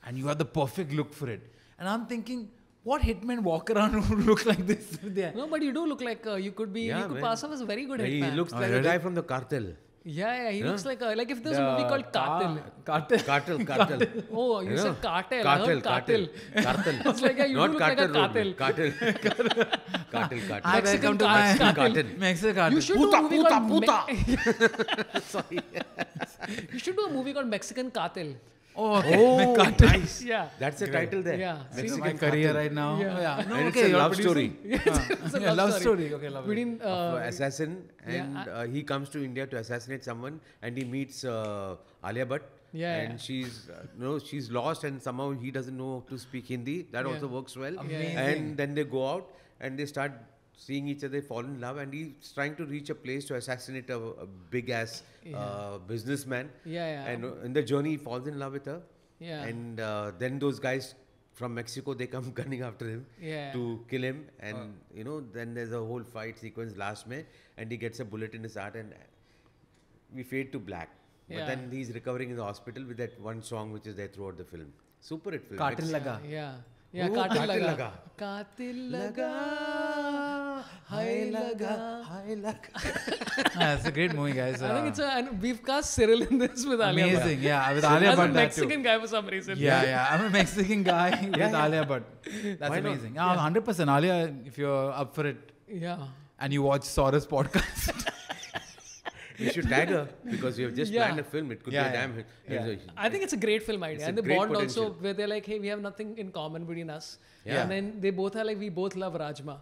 and you have the perfect look for it. And I'm thinking, what hitmen walk around who look like this? No, but you do look like uh, you could be. Yeah, you could man. pass off as a very good hitman. He hitman. looks Oh, like a guy from the cartel. Yeah, yeah, he Yeah. looks like a, like if there's a movie called Katil. Cartel. Cartel, cartel. Oh, you You said know? cartel. I Cartel, heard cartel. cartel. Cartel. I like, yeah, you Not do look like a cartel. cartel. road, Cartel. Cartel, cartel. Hi, Mexican welcome to my cartel. Mexican cartel. You should do a Puta, movie puta, called puta. Me- you should do a movie called Mexican Cartel. Oh, okay. Oh, cartel. nice. Yeah. That's the Great. title there. Yeah. This is See? my career right now. Yeah. Yeah. No, okay, it's a love producing? story. It's a Yeah, love story. Okay, love it. Between, of uh, uh, assassin, and yeah, uh, he comes to India to assassinate someone, and he meets uh, Alia Bhatt. Yeah, and yeah. she's uh, no, she's lost, and somehow he doesn't know to speak Hindi. That Yeah. also works well. Amazing. And then they go out and they start seeing each other, fall in love, and he's trying to reach a place to assassinate a, a big ass uh, businessman. Yeah, yeah. And uh, in the journey, he falls in love with her. Yeah. And uh, then those guys from Mexico they come gunning after him Yeah. to kill him, and you know then there's a whole fight sequence last May, and he gets a bullet in his heart, and we fade to black. Yeah. But then he's recovering in the hospital with that one song which is there throughout the film. Super hit film. Cartel It's- laga. Yeah. Yeah, Oh, Katil Katil laga. laga. Katil laga. Hai laga. Yeah, it's a great movie, guys. I think Uh, it's a, and we've cast Cyril in this with Alia Bhatt. amazing. Yeah, with Alia As a Bhatt. that too. Mexican guy for some reason. Yeah, yeah. I'm a Mexican guy with yeah. Alia Bhatt. That's Why not? amazing. Yeah, 100%. Alia, if you're up for it Yeah. and you watch Sora's podcast. You should tag her because you have just Yeah. planned a film. It could Yeah, be a yeah. damn hit. Yeah. It's a- I think it's a great film idea. It's a and the great bond also where they're like, hey, we have nothing in common between us. Yeah. And then they both are like, we both love Rajma.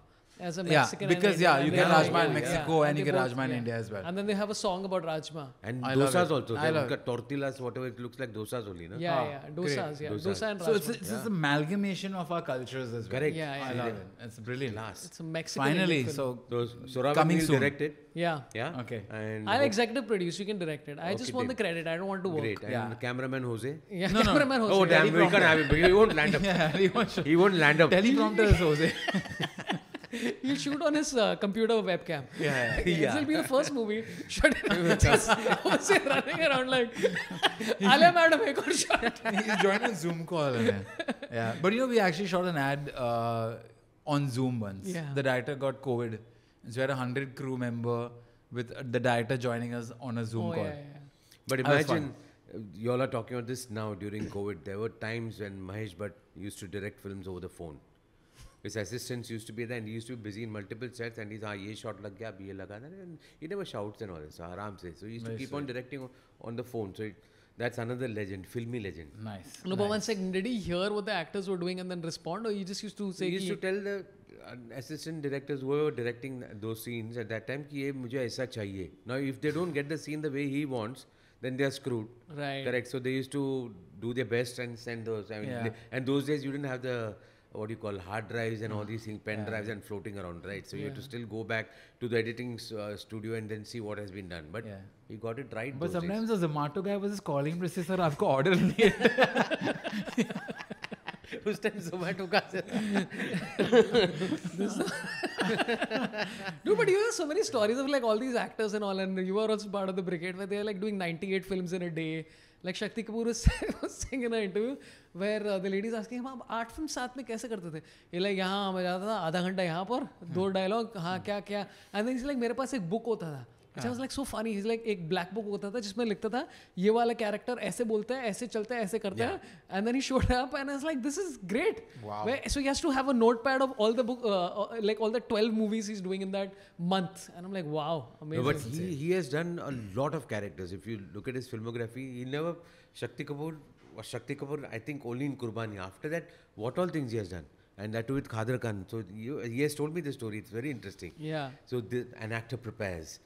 As a yeah, Mexican. and because Indian, yeah, and you they get Rajma in Mexico yeah. and you they get Rajma in yeah. India as well. And then they have a song about Rajma. And I dosas also. I They've love got tortillas, whatever it looks like dosas only. No? Yeah, Ah, yeah. Dosas, yeah. Dosas. Dosa and Rajma. So it's, it's this amalgamation of our cultures as well. Correct. Yeah, yeah, I love it. It's brilliant. Class. It's a Mexican. Finally, Indian film. so Those Saurabh Coming Neil soon. directed. Yeah. Yeah. Okay. And I'll executive produce. You can direct it. I just Okay, want the credit. I don't want to work. Great. And Yeah. cameraman Jose. Yeah, No, no. cameraman Oh damn! We can't have him. He won't land up. yeah, he won't show- He won't land up. teleprompter is Jose. He'll shoot on his uh, computer webcam. Yeah. yeah. This will be the first movie. Shut it. Just Jose running around like, Alia madam, ek aur shot. He's joined a Zoom call. yeah. But you know, we actually shot an ad uh, on Zoom once. Yeah. The director got COVID. So we had a 100 crew member with uh, the director joining us on a Zoom Oh, call. yeah, yeah. But imagine, uh, you all are talking about this now during COVID. There were times when Mahesh Bhatt used to direct films over the phone. His assistants used to be there and he used to be busy in multiple sets and he's, ah, ye shot lag gaya, ab ye laga tha," and he never shouts and all this, so aram se. So he used to keep on directing on the phone. So it, that's another legend, filmy legend. Nice. No, but one second, did he hear what the actors were doing and then respond, or he just used to say, he used ki, to tell the uh, assistant directors who were directing those scenes at that time कि ये मुझे ऐसा चाहिए. Now if they don't get the scene the way he wants, then they are screwed. right? Correct. So they used to do their best and send those. I mean, Yeah. they- and those days you didn't have the what do you call hard drives and all these things, pen drives and floating around, right? So you have to Yeah. still go back to the editing s- uh, studio and then see what has been done. But Yeah. he got it right. But those days. sometimes the Zomato guy was just calling me to say, sir, आपको order नहीं है." उस time Zomato का No, but you have so many stories of like all these actors and all, and you are also part of the brigade where they are like doing 98 films in a day. Like Shakti Kapoor sting in interview where the ladies asking हम आप आठ film साथ में कैसे करते थे ये like यहाँ मैं जाता था आधा घंटा यहाँ पर दो डायलॉग हाँ क्या क्या एंड लाइक मेरे पास एक बुक होता था which I was like so funny. He's like एक black book होता था जिसमें लिखता था ये वाला कैरेक्टर ऐसे बोलता है ऐसे चलता है ऐसे करता है and then he showed up and I was like this is great. Wow. Where, so he has to have a notepad of all the book, uh, uh, like all the 12 movies he's doing in that month. And I'm like, wow, amazing. No, but he, he has done a lot of characters. If you look at his filmography, he never Shakti Kapoor was Shakti Kapoor. I think only in Kurbani. After that, what all things he has done, and that too with Khader Khan. So you, he has told me the story. It's very interesting. yeah. So the, an actor prepares.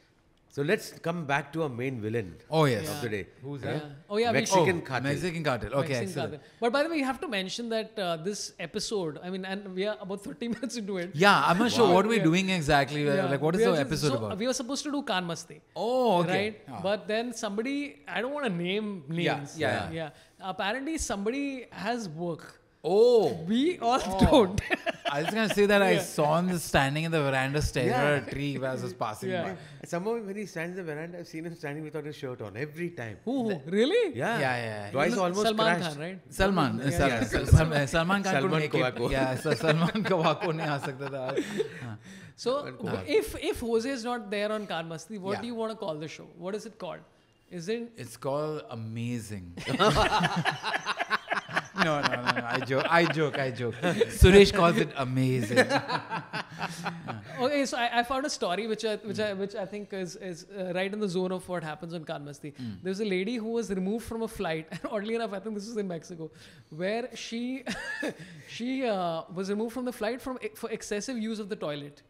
So let's come back to our main villain Oh, yes. of the day. Who's Yeah. Oh, yeah. Mexican oh, cartel. Mexican cartel. Okay, Mexican excellent. cartel. But by the way, you have to mention that uh, this episode, I mean, and we are about 30 minutes into it. Yeah, I'm not sure what we're Yeah. doing exactly. uh, Yeah. Like, what is the just- episode so about? We were supposed to do Kaan Masti. Oh, okay. Right? Ah. But then somebody, I don't want to name names. Yeah, names. yeah, yeah. Apparently, somebody has work. Oh. We all oh. don't. I was gonna say that yeah. I saw him standing in the veranda staring yeah. at a tree as I was passing yeah. by. Somehow when he stands in the veranda, I've seen him standing without his shirt on every time. Who? Really? Yeah. Yeah, yeah. Twice almost Salman crashed. Khan, right? Salman. Yeah. Sal- yeah. Sal- Sal- Salman Khan Salman could make Covaco. it. Yeah, so Salman Covaco nahi aa sakta tha. So if if Jose is not there on Kaan Masti, what yeah. do you want to call the show? What is it called? Isn't it's called amazing. no, no, no, no. I joke. I joke. I joke. Suresh calls it amazing. okay? So I, I found a story which I which I which I think is is uh, right in the zone of what happens on Kaan Masti. There's a lady who was removed from a flight, and oddly enough, I think this was in Mexico, where she she uh, was removed from the flight from for excessive use of the toilet.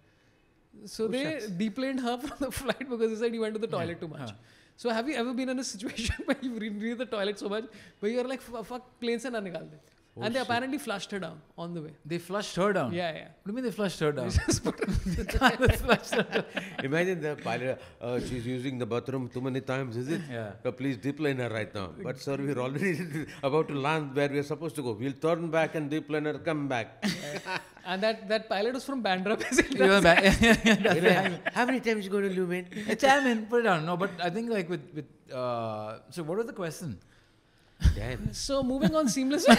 So they shucks. deplaned her from the flight because they said you went to the toilet too much. Huh. So have you ever been in a situation where you re- read the toilet so much where you're like fuck plane se na nikal de. and they apparently flushed her down on the way. They flushed her down. Yeah, yeah. What do you mean they flushed her down? Just put flushed her down. Imagine the pilot, uh, she's using the bathroom too many times, is it? Yeah. Uh, please deplane her right now. But sir, we're already about to land where we're supposed to go. We'll turn back and deplane her, come back. And that, that pilot was from Bandra basically. You were back. You know, how many times you go to Lumen? It's Amin, put it down. No, but I think like with with uh, so what was the question? Damn. So moving on seamlessly.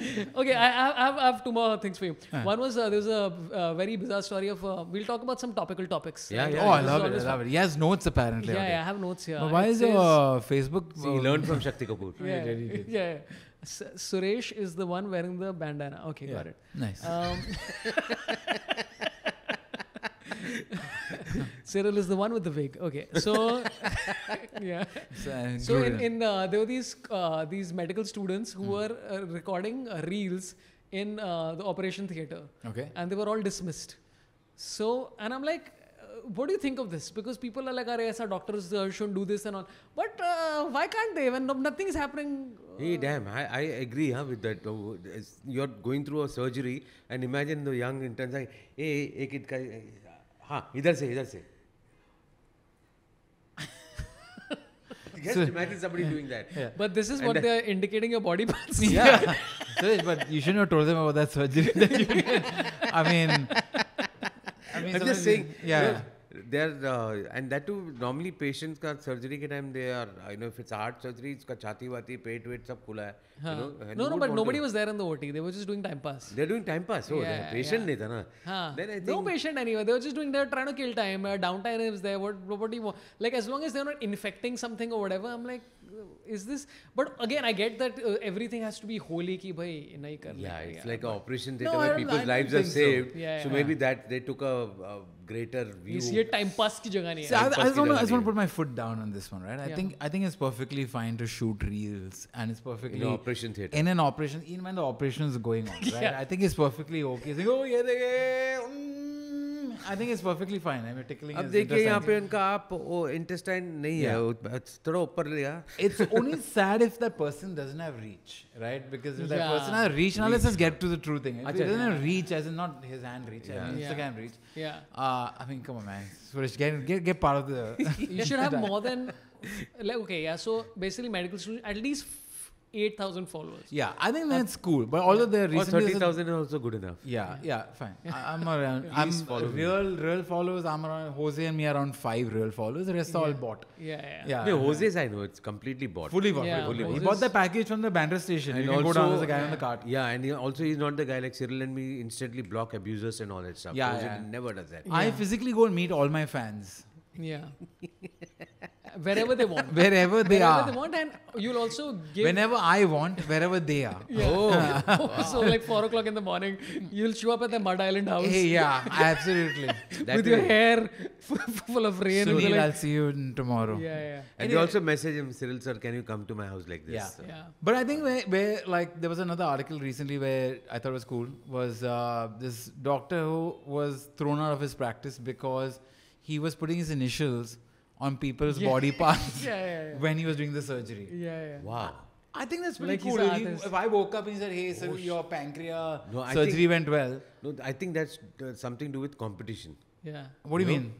okay, I, I, have, I have two more things for you. One was uh, there's a uh, very bizarre story of uh, we'll talk about some topical topics. Yeah, right? yeah, oh, I love it. I love fun. it. He has notes apparently. Yeah, out yeah, I have notes here. But why It is your Facebook? See, he learned from Shakti Kapoor. Yeah, Yeah, really yeah. Yeah. S- Suresh is the one wearing the bandana. Okay, got it. Nice. Um, Cyril is the one with the wig. Okay, so yeah. So, So in, in uh, there were these uh, these medical students who were uh, recording uh, reels in uh, the operation theater, okay. and they were all dismissed. So and I'm like. uh, What do you think of this? Because people are like, "Are doctors uh, shouldn't do this and all." But uh, why can't they when nothing is happening? Hey, damn, I, I agree huh, with that. Oh, it's- You're going through a surgery and imagine the young interns saying, hey, एक इनका हाँ इधर से इधर से Just So- imagine somebody doing that. Yeah. But this is And what the- they're indicating your body parts. Yeah. Suresh, but you shouldn't have told them about that surgery. that you did. I mean, I mean, I'm sometimes just saying. you- Yeah. They're There and that too normally patients का surgery के time they are I know if it's heart surgery इसका छाती वाती पेट वेट सब खुला है no no but nobody was there in the OT they were just doing time pass they are doing time pass oh patient नहीं था ना। Then I think no patient anyway they were just doing they are trying to kill time down time is there what nobody like as long as they are not infecting something और whatever I am like is this but again I get that everything has to be holy की भाई नहीं करना या it's like a operation theatre peoples lives are saved so maybe that they took a greater view. You see a time pass ki jagah nahi. I, I just want to put my foot down on this one, right? I yeah. think I think it's perfectly fine to shoot reels, and it's perfectly in an operation theater. In an operation, even when the operation is going on, right? yeah. I think it's perfectly okay. Like, oh yeah, they, mm, I think it's perfectly fine. I mean, tickling. अब is देखिए यहाँ पे interesting. उनका आप वो intestine नहीं है Yeah. वो थोड़ा ऊपर लिया It's only sad if that person doesn't have reach, right? Because if that person Yeah. has reach, now let's just get to the true thing. If he Acha, doesn't yeah. have reach, as in not his hand reach, I mean Yeah. Instagram reach. Yeah. Uh, I mean, come on, man. Suresh, get, get, get part of the. You should have more than like okay yeah. So basically, medical students at least 8,000 followers. Yeah, I think uh, that's, cool. But although yeah. there recently 30,000 is also good enough. Yeah, yeah, fine. I, am around. I'm real, me. real followers. I'm around Jose and me around five real followers. The rest yeah. all bought. Yeah, yeah. yeah. No, Jose's I know it's completely bought. Fully bought. Yeah. Fully bought. He bought the package from the Bandra station. And you also, go down as a guy on the cart. Yeah, and he also he's not the guy like Cyril and me instantly block abusers and all that stuff. Yeah, Jose never does that. I physically go and meet all my fans. Yeah. Wherever they want. wherever they Wherever are. they want, and you'll also give. Whenever I want, wherever they are. Yeah. so like four o'clock in the morning, you'll show up at the Madh Island house Hey, yeah, absolutely. That with your hair full of rain. and you're I'll see you in tomorrow. yeah, yeah, And you also message him, Cyril sir, can you come to my house like this? Yeah. yeah. But I think where, where like there was another article recently where I thought was cool was uh, this doctor who was thrown out of his practice because he was putting his initials on people's yeah. body parts yeah, yeah, when he was doing the surgery. Yeah, yeah. Wow. I think that's pretty like cool. He, if I woke up and he said, "Hey, sir, oh, your pancreas no, surgery think, went well." No, I think that's uh, something to do with competition. Yeah. What do you, you mean?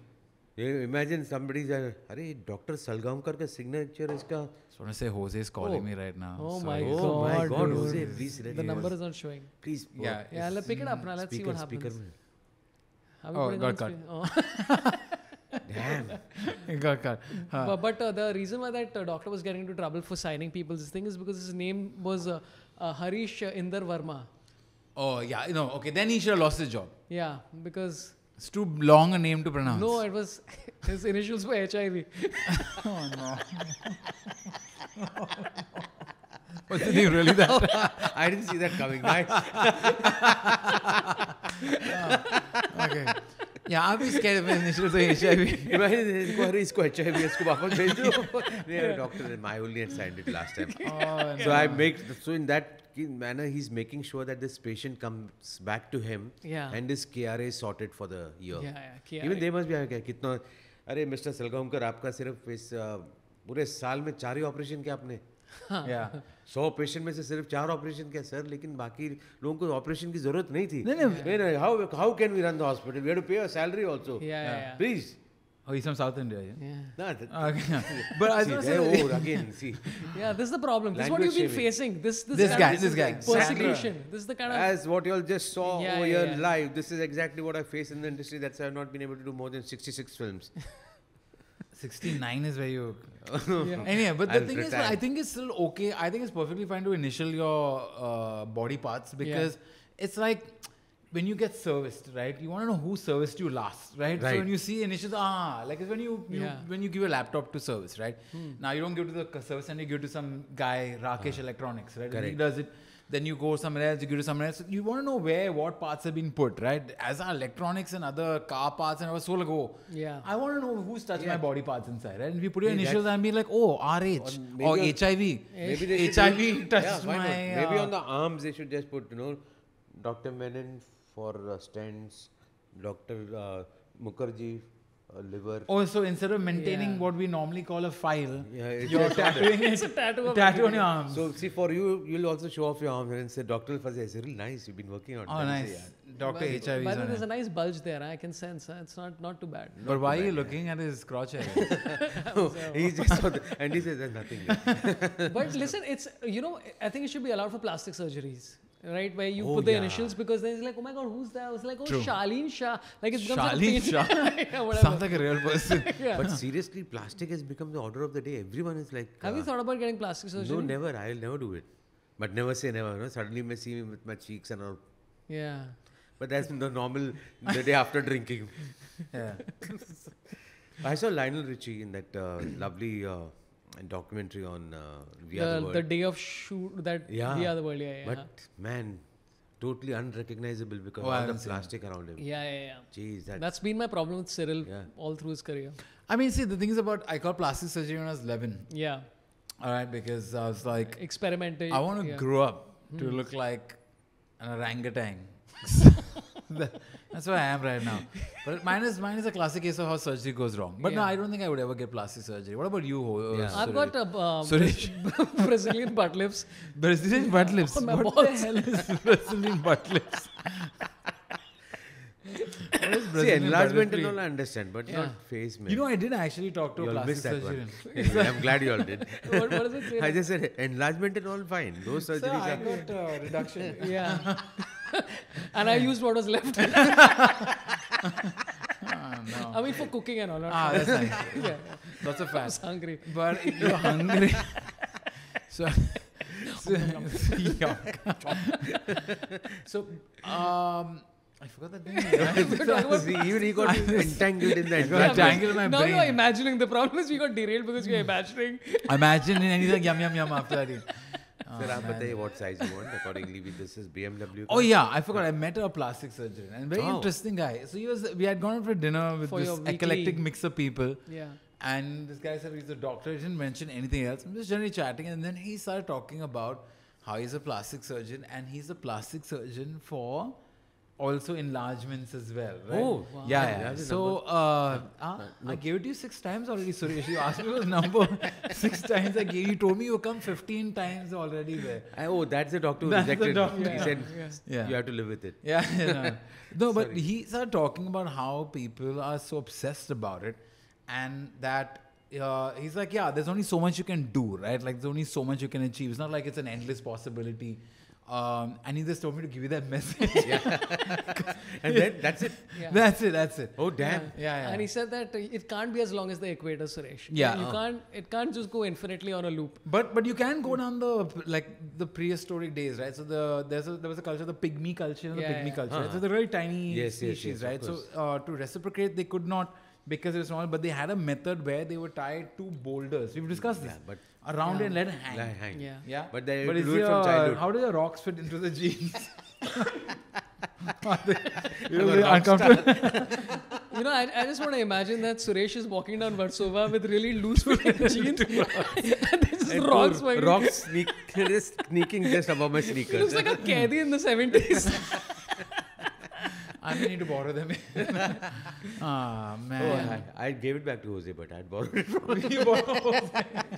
You imagine somebody's, uh, "Arey, Doctor Salgaonkar signature is ka." So I say Jose is calling oh. me right now. Oh so my god! Oh my god. Jose, please let The number is not showing. Please. Yeah. Yeah. Let's pick it up now. Let's speaker, see what happens. Speaker. Oh, got cut. screen? Damn. got cut. Huh. but but uh, the reason why that uh, doctor was getting into trouble for signing people's thing is because his name was uh, uh, Harish Inder Verma. Oh yeah, no. Okay, then he should have lost his job. Yeah, because It's too long a name to pronounce. no, it was his initials were HIV. Oh no. Was it really that? I didn't see that coming. Nice. okay. यहाँ भी इसके initial से Asia भी imagine इनको अरे इसको H I V S को वापस भेज दो doctor my only and signed it last time so I make so in that manner he's making sure that this patient comes back to him yeah. and his KRA is sorted for the year. Yeah, yeah, KRA. Even they must be like कितना अरे mister Salgaonkar आपका सिर्फ़ इस पूरे साल में चार ही operation किया आपने? yeah. सौ पेशेंट में से सिर्फ चार ऑपरेशन किया सर लेकिन बाकी लोगों को ऑपरेशन की जरूरत नहीं थी नहीं, नहीं। नहीं how how can we run the hospital we have to पे salary also Yeah, yeah, yeah. Please Oh, he's from South India. Yeah. Yeah. ना th- Okay. But I see, was there, gonna say, oh, again see Yeah, this is the problem. This is what Language you've been shaming. facing. This this, This kind guy, of this guy. persecution. This is the kind of as what you all just saw Yeah, over yeah, here yeah. live this is exactly what I face in the industry that's why I've not been able to do more than 66 films 69 is where you. yeah. Anyway, but the I'll thing is. I think it's still okay. I think it's perfectly fine to initial your uh, body parts because it's like when you get serviced, right? You want to know who serviced you last, right? right. So when you see initials, ah, like it's when you, you Yeah. when you give a laptop to service, right? Now you don't give to the service and you give to some guy, Rakesh Electronics, right? And He does it. Then you go somewhere else, you go to somewhere else. You want to know where, what parts have been put, right? As our electronics and other car parts, and I was so like, oh, Yeah. I want to know who's touched my body parts inside, right? And if you put your Yeah, initials that- and be like, oh, RH Or or, maybe HIV. maybe they should HIV do- touched yeah, my. not? maybe uh, on the arms they should just put you know Dr. Menon for uh, stents Dr. Uh, Mukherjee uh, liver Oh, so instead of maintaining Yeah. what we normally call a file, yeah it's you're just- tattooing It's a tattoo tattoo on your arms. so see for you you'll also show off your arms and say Dr. Fazia is really nice you've been working on oh, nice. say, yeah. Doctor By- HIV By the way, there's a nice bulge there. I can sense. Huh? It's not not too bad. But why are you bad, looking at his crotch area? he just saw the, and he says there's nothing there. but listen, it's you know I think it should be allowed for plastic surgeries. Right? Where you Oh, put the yeah. initials because then it's like, oh my god, who's that? I was like, oh, True. Charlene Shah. Like it's become Charlene such a Shah. pain. yeah, whatever. Sounds like a real person. yeah. But seriously, plastic has become the order of the day. Everyone is like. Have you uh, thought about getting plastic surgery? No, never. I'll never do it. But never say never. No? Suddenly, may see me with my cheeks and all. Yeah. But that's the normal the day after drinking. yeah. I saw Lionel Richie in that uh, lovely uh, documentary on uh, We Are the The, World. the day of shoot that Yeah. the other world. Yeah, yeah. But man, totally unrecognizable because Oh, all the haven't seen it. plastic around him. yeah, yeah, yeah. Jeez, that, That's been my problem with Cyril Yeah. all through his career. I mean, see, the thing is about I got plastic surgery when I was 11. Yeah. All right, because I was like, Experimenting. I want to yeah. grow up Hmm. to look like an orangutan. That- That's what I am right now. But mine is mine is a classic case of how surgery goes wrong. But no, I don't think I would ever get plastic surgery. What about you? Uh, Yeah. I've got a um, Suresh. Brazilian butt lifts. Brazilian butt lips. On my what balls. the hell is Brazilian butt lips? see, enlargement lips, and all? I understand, but Yeah. not face man. You know, I did actually talk to you a all plastic missed that surgeon. one. Anyway, I'm glad you all did. what, what does it say? I just said enlargement and all fine. Those Sir, surgeries I are. got uh, reduction. yeah. and I used what was left. Ah, no. I mean, for cooking and all. Ah, that's nice. yeah. Lots of I was hungry. But if you're hungry, so, so, so um, I forgot the name. See, even he got entangled in that. Yeah, entangled in my now brain. you're imagining. The problem is we got derailed because you're imagining. Imagine he's like yum yum yum after that. Ah, Sir, oh, I'll tell you what size you want. Accordingly, this is BMW. Car. Oh yeah, I forgot. I met a plastic surgeon and very oh. interesting guy. So he was. We had gone out for dinner with for this eclectic mix of people. Yeah. And this guy said he's a doctor. He didn't mention anything else. I'm just generally chatting, and then he started talking about how he's a plastic surgeon and he's a plastic surgeon for also enlargements as well. Right? Oh, wow. yeah, You yeah. have the So uh, ah, I gave it to you six times already, Suresh. You asked me for the number six times. I gave you told me you come 15 times already there. I, oh, that's the doctor who That's the rejected. doctor. He said Yeah. Yeah. you have to live with it. Yeah, yeah. no, but Sorry. he started talking about how people are so obsessed about it, and that uh, he's like, yeah, there's only so much you can do, right? Like, there's only so much you can achieve. It's not like it's an endless possibility. Um, and he just told me to give you that message. And then that's it. Yeah. that's it. That's it. Oh damn. Yeah, yeah. And he said that uh, it can't be as long as the equator, Suresh. Yeah. You Oh. can't. It can't just go infinitely on a loop. But but you can go down the like the prehistoric days, right? So the there's a, there was a culture, the pygmy culture, Yeah, the pygmy yeah. culture. right? So Uh-huh. they're really tiny Yes, yes, species, yes, of right? So uh, to reciprocate, they could not because it was small, but they had a method where they would tie two boulders. We've discussed this Yeah, but around Yeah. and let it hang. Like, hang. Yeah. Yeah, But they but do is it from your- childhood. How do the rocks fit into the jeans? Are they, I'm a really uncomfortable? You know, I, I just want to imagine that Suresh is walking down Varsova with really loose fitting jeans. and there's just And rocks two walking. rocks sneak, just sneaking just above my He sneakers. looks like a Kedi in the 70s. I may need to borrow them. ah Oh, man. I, I gave it back to Jose, but I had borrowed it from You borrow-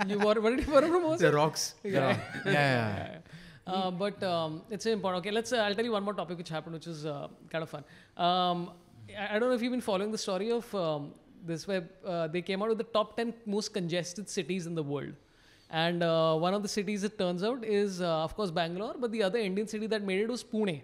you bought, what did you borrow from us? the rocks. yeah, yeah, yeah. Uh, but um, it's important. Okay, let's. Uh, I'll tell you one more topic which happened, which is uh, kind of fun. Um, I, I don't know if you've been following the story of um, this web. Uh, they came out with the top ten most congested cities in the world, and uh, one of the cities it turns out is, uh, of course, Bangalore. But the other Indian city that made it was Pune.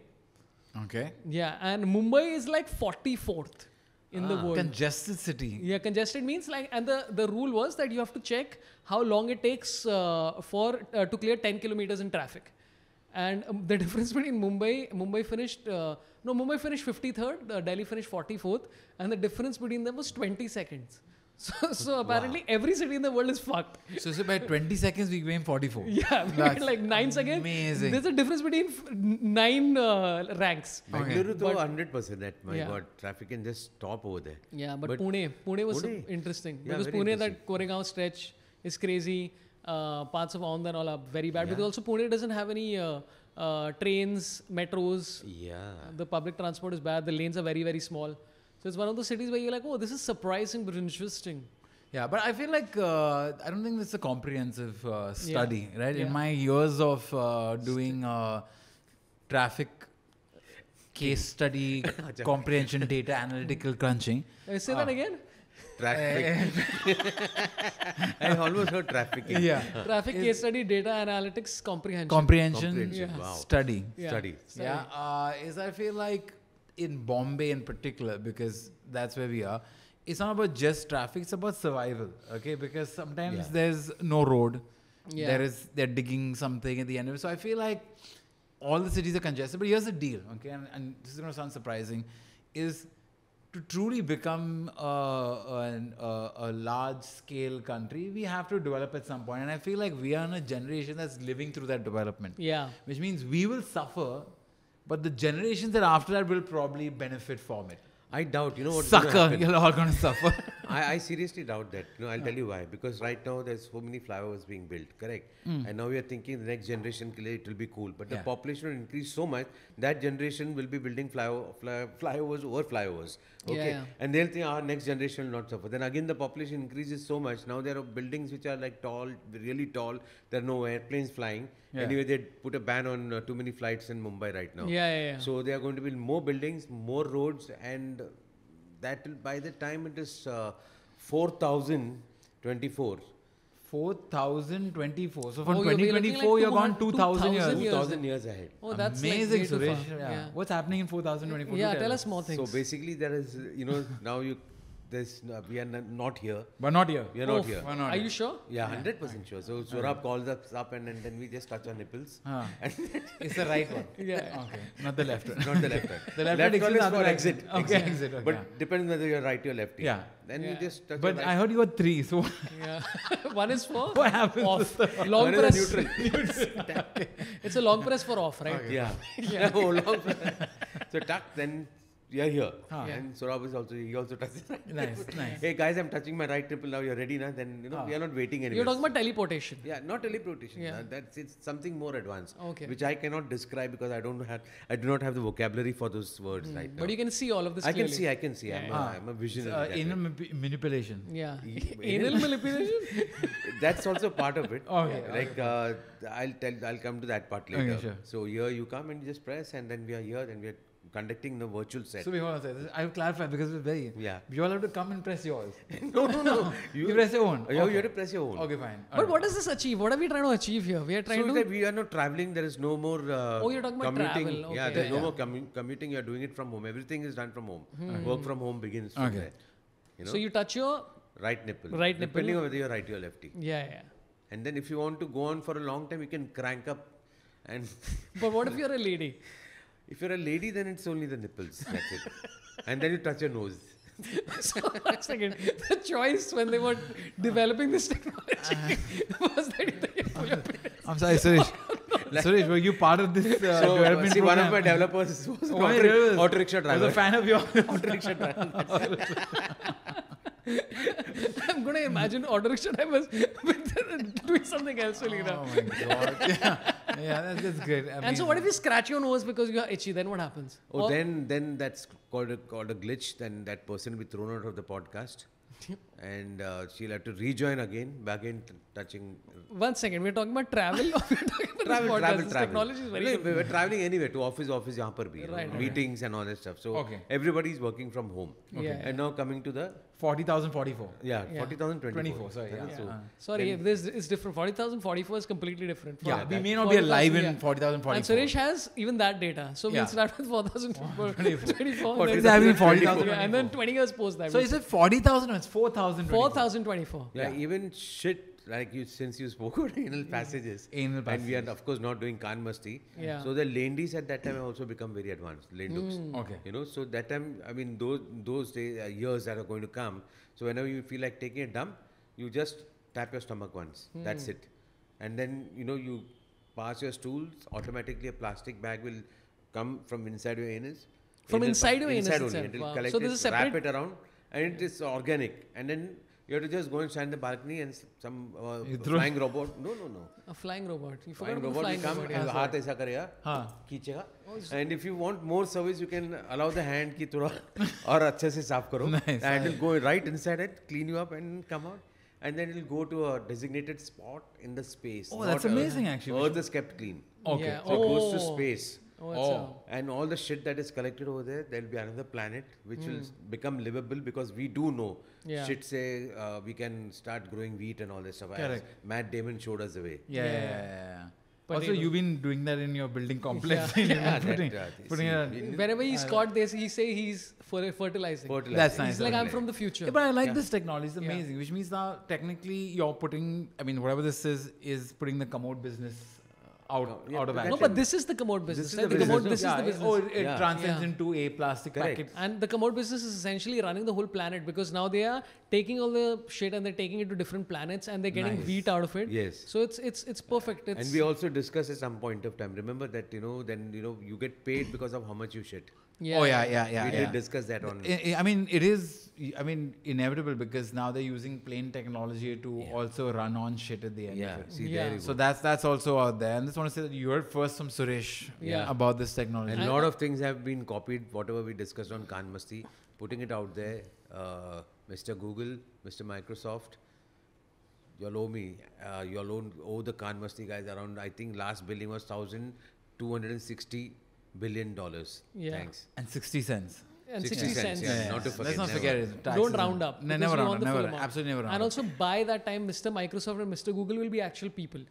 Okay. Yeah, and Mumbai is like forty fourth in the Ah. world. Congested city. Yeah, congested means like, and the, the rule was that you have to check how long it takes uh, for uh, to clear 10 kilometers in traffic. And um, the difference between Mumbai, Mumbai finished, uh, no, Mumbai finished 53rd, uh, Delhi finished 44th, and the difference between them was 20 seconds. So, so apparently every city in the world is fucked. So, so by 20 seconds, we came 44. Yeah, we That's like nine seconds. amazing. There's a difference between f- n- nine uh, ranks. Bengaluru, though, But- 100% that, my Yeah. God, traffic can just stop over there. Yeah, but, But Pune, Pune was Pune? interesting Yeah, because Pune interesting. that Koregaon stretch is crazy. Uh, parts of Aundh and all are very bad. Because also Pune doesn't have any uh, uh, trains, metros. Yeah. The public transport is bad. The lanes are very very small. So it's one of those cities where you're like, oh, this is surprising but interesting. Yeah, but I feel like uh, I don't think it's a comprehensive uh, study, right? Yeah. In my years of uh, doing uh, traffic case study comprehension data analytical crunching, Uh, say that again. traffic. I almost heard trafficking. yeah. Traffic case study, data analytics, comprehension. Comprehension, Comprehension, Yeah. wow. study. Yeah. Study. Yeah, uh, is I feel like in Bombay in particular, because that's where we are, it's not about just traffic, it's about survival. Okay, because sometimes Yeah. there's no road. Yeah. There is they're digging something at the end of it. So I feel like all the cities are congested. But here's the deal, okay, and, and this is gonna sound surprising, is to truly become uh, an, uh, a large scale country, we have to develop at some point. And I feel like we are in a generation that's living through that development Yeah. which means we will suffer, but the generations that after that will probably benefit from it. I doubt. You know gonna Sucker, you're all gonna suffer. I, I seriously doubt that. You know, I'll tell you why. Because right now there's so many flyovers being built, correct? And now we are thinking the next generation it will be cool. But the population will increase so much that generation will be building flyo, fly, flyovers over flyovers. Okay. yeah. And they'll think our next generation will not suffer. Then again the population increases so much. Now there are buildings which are like tall, really tall. There are no airplanes flying. Yeah. Anyway, they put a ban on uh, too many flights in Mumbai right now. Yeah, yeah, yeah. So they are going to build more buildings, more roads, and that will, by the time it is uh, 4,024, 4024. So from Oh, you'll be looking 2024, like you're gone 200 2000 years. 2000 years. ahead. Oh, that's Amazing, way too Suresh. far. Yeah. Yeah. What's happening in 4024? Do Yeah, tell us more things So basically, there is, you know, now you, there's, uh, we are not here. But not here. We are not here. We're not here. Are here. you sure? Yeah, hundred percent sure. So Sorabh calls us up and, and then we just touch our nipples. Huh. it's the right one. Yeah. Okay, not the left one. Not the left one. The left left one one is is for direction. exit. Okay, Exit. exit. Okay. But depends whether you're right or lefty. Yeah. Then Yeah. you just touch But your I heard you got three. So Yeah. One is for what happens? off. Long One is press. neutral. It's a long press for off, right? Yeah. yeah. oh, long. so tuck, then you're here. Huh. And Sorabh is also, he also touches right Nice, nice. Hey guys, I'm touching my right nipple now. You're ready now? Then, you know, Huh. we are not waiting anymore. You're talking about teleportation. Yeah, not teleportation. Yeah. uh, that's it's something more advanced. Okay. Which I cannot describe because I don't have I do not have the vocabulary for those words right now. But you can see all of this I can see, I can see. I'm, Yeah, a, Ah. I'm a visionary. uh, anal way. manip- manipulation. Yeah. Y- Anal manipulation? That's also part of it. Okay, Like uh, I'll tell, I'll come to that part later. Okay, sure. So here you come and you just press, and then we are here, and we are conducting the virtual set. So we hold on a second. I have clarified because it's very. Yeah. You all have to come and press yours. no, no, no. You, press your own. You, okay. you have to press your own. Okay, fine. But what does this achieve? What are we trying to achieve here? We are trying so to. that we are not traveling. There is no more. Uh, Oh, you're talking about commuting. travel, Yeah, okay. there's no Yeah. more commu- commuting. You're doing it from home. Everything is done from home. Work from home begins from Okay. there. You know, So you touch your. right nipple. Right nipple. Depending on whether you're right or lefty. Yeah, yeah. And then if you want to go on for a long time, you can crank up. And But what if you're a lady? if you're a lady, then it's only the nipples. That's it. and then you touch your nose. so, one second. The choice when they were developing this technology was that you pull your penis. I'm sorry, Suresh. Suresh, were you part of this uh, So, development see, one of my developers was an One of auto, your developers auto rickshaw was a fan of your auto rickshaw driver. I'm going to imagine auto rickshaw drivers doing something else really Oh my god. yeah, yeah that's, that's good. And so, what if you scratch your nose because you are itchy? Then what happens? Oh, Or- then then that's called a, called a glitch. Then that person will be thrown out of the podcast, and uh, she'll have to rejoin again, back in t- touching. One second, we're talking about travel or we're talking about Travel, podcast? travel, This travel. technology is very confusing. we're traveling anyway to office, office, yahan par bhi, you know, Right, right. meetings and all that stuff. So Okay. everybody's working from home. Okay. Yeah, And now coming to the 40,044. yeah, Yeah. 40,024. 24, sorry, yeah. So Yeah. Uh, sorry, if this is different. 40,000, 44 is completely different. Yeah, Yeah, we that- may not be 40,000, alive in yeah. 40,044. And Suresh has even that data. So Yeah. we'll start with 4,024. 24. What then- is It's having that? 40,000. and then 20 years post that. So is it 40,000 or it's 4,000? 4,024. Yeah, Yeah. even shit like you since you spoke about anal passages. Anal passages, And we are of course not doing Kaan Masti. Yeah. So the landies at that time have also become very advanced. Lenduks. Okay. You know, so that time I mean those those days, uh, years that are going to come. So whenever you feel like taking a dump, you just tap your stomach once. That's it. And then you know you pass your stools. Automatically a plastic bag will come from inside your anus. From Anal inside your anus inside itself. only. It will Wow. collect So it, this is wrap separate- it around, and it is organic. And then you have to just go and stand in the balcony and s- some uh, You throw- flying robot. No, no, no. A flying robot. You forgot Flying about the robot flying will come robot. and yeah. हाथ ऐसा करेगा हाँ. खींचेगा and if you want more service you can allow the hand कि थोड़ा और अच्छे से साफ करो Nice. and it will go right inside it clean you up and come out and then it will go to a designated spot in the space Oh, not that's Earth. amazing, actually. We Earth is kept clean Okay. Yeah. so it goes to Oh. space Oh, Oh. And all the shit that is collected over there, there'll be another planet which will become livable because we do know. Hmm. Yeah. Shit say uh, we can start growing wheat and all this stuff. as Correct. Matt Damon showed us the way. Yeah, Yeah. yeah, yeah, yeah. Also, Potato. you've been doing that in your building complex. Yeah. You've that, uh, putting see, it- we- Whenever he's caught this, he say he's for fertilizing. fertilizer. That's nice. He's like, I'm from the future. Yeah, but I like Yeah. this technology. It's Yeah. amazing. Which means now technically you're putting. I mean, whatever this is is putting the commode business out yeah, out of but action. no, but this is the commode business. is right? the The commode, business. this yeah, is the it- Oh, it, it Yeah. transcends Yeah. into a plastic Correct. packet. And the commode business is essentially running the whole planet because now they are taking all the shit and they're taking it to different planets and they're getting Nice. wheat out of it. Yes. So it's it's it's perfect. It's And we also discussed at some point of time. Remember that you know, then you know, you get paid because of how much you shit. Yeah. Oh yeah, yeah, yeah. we yeah. did discuss that on. I, mean, it is. I mean, inevitable because now they're using plain technology to also run on shit at the end yeah. See, Yeah. there So that's that's also out there. And I just want to say that you heard first from Suresh Yeah. about this technology. And a lot of things have been copied, whatever we discussed on Kaan Masti, putting it out there. Uh, Mr. Google, Mr. Microsoft, you'll owe me. Uh, you'll owe, owe the Kaan Masti guys around, I think last billing was $1,260 billion. dollars. Yeah. Thanks. and 60 cents. And 60 60 cents, cents. yeah. not to forget, Let's not never. forget it. Don't round up. No, never round up. Never, amount. absolutely never round And up. also by that time, Mr. Microsoft and Mr. Google will be actual people.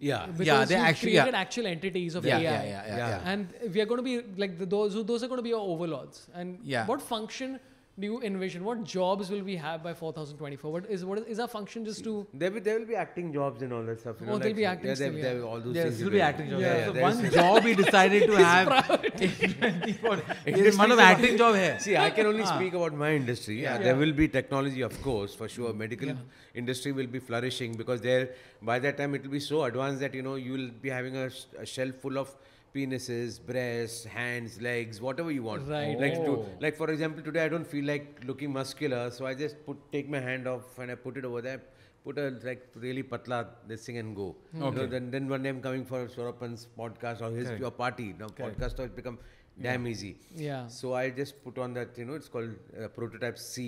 Yeah. Because they you've actually- yeah. created actual entities of Yeah, AI. yeah, yeah, yeah, yeah. And we are going to be like the, those. Those are going to be our overlords. And Yeah. what function do you envision? What jobs will we have by 4024? What is what is, is our function just to? There will, there will be acting jobs and all that stuff. You Oh, know, there'll like, be acting yeah, there, still, there, yeah. all those There'll things. still will be acting jobs. Yeah, Yeah, yeah, so one job we decided to have. There's one of acting job here. See, I can only Ah. speak about my industry. Yeah. There will be technology, of course, for sure. Medical industry will be flourishing because there, by that time, it will be so advanced that you know you will be having a, a shelf full of penises, breasts, hands, legs, whatever you want. Right. Like, to, Oh. like for example, today I don't feel like looking muscular, so I just put take my hand off and I put it over there. Put a like really patla this thing and go. You know, Okay. then then one day I'm coming for Sorabh Pant's podcast or his Correct. your party. Now podcast has become damn easy. Yeah. So I just put on that, you know, it's called uh, prototype C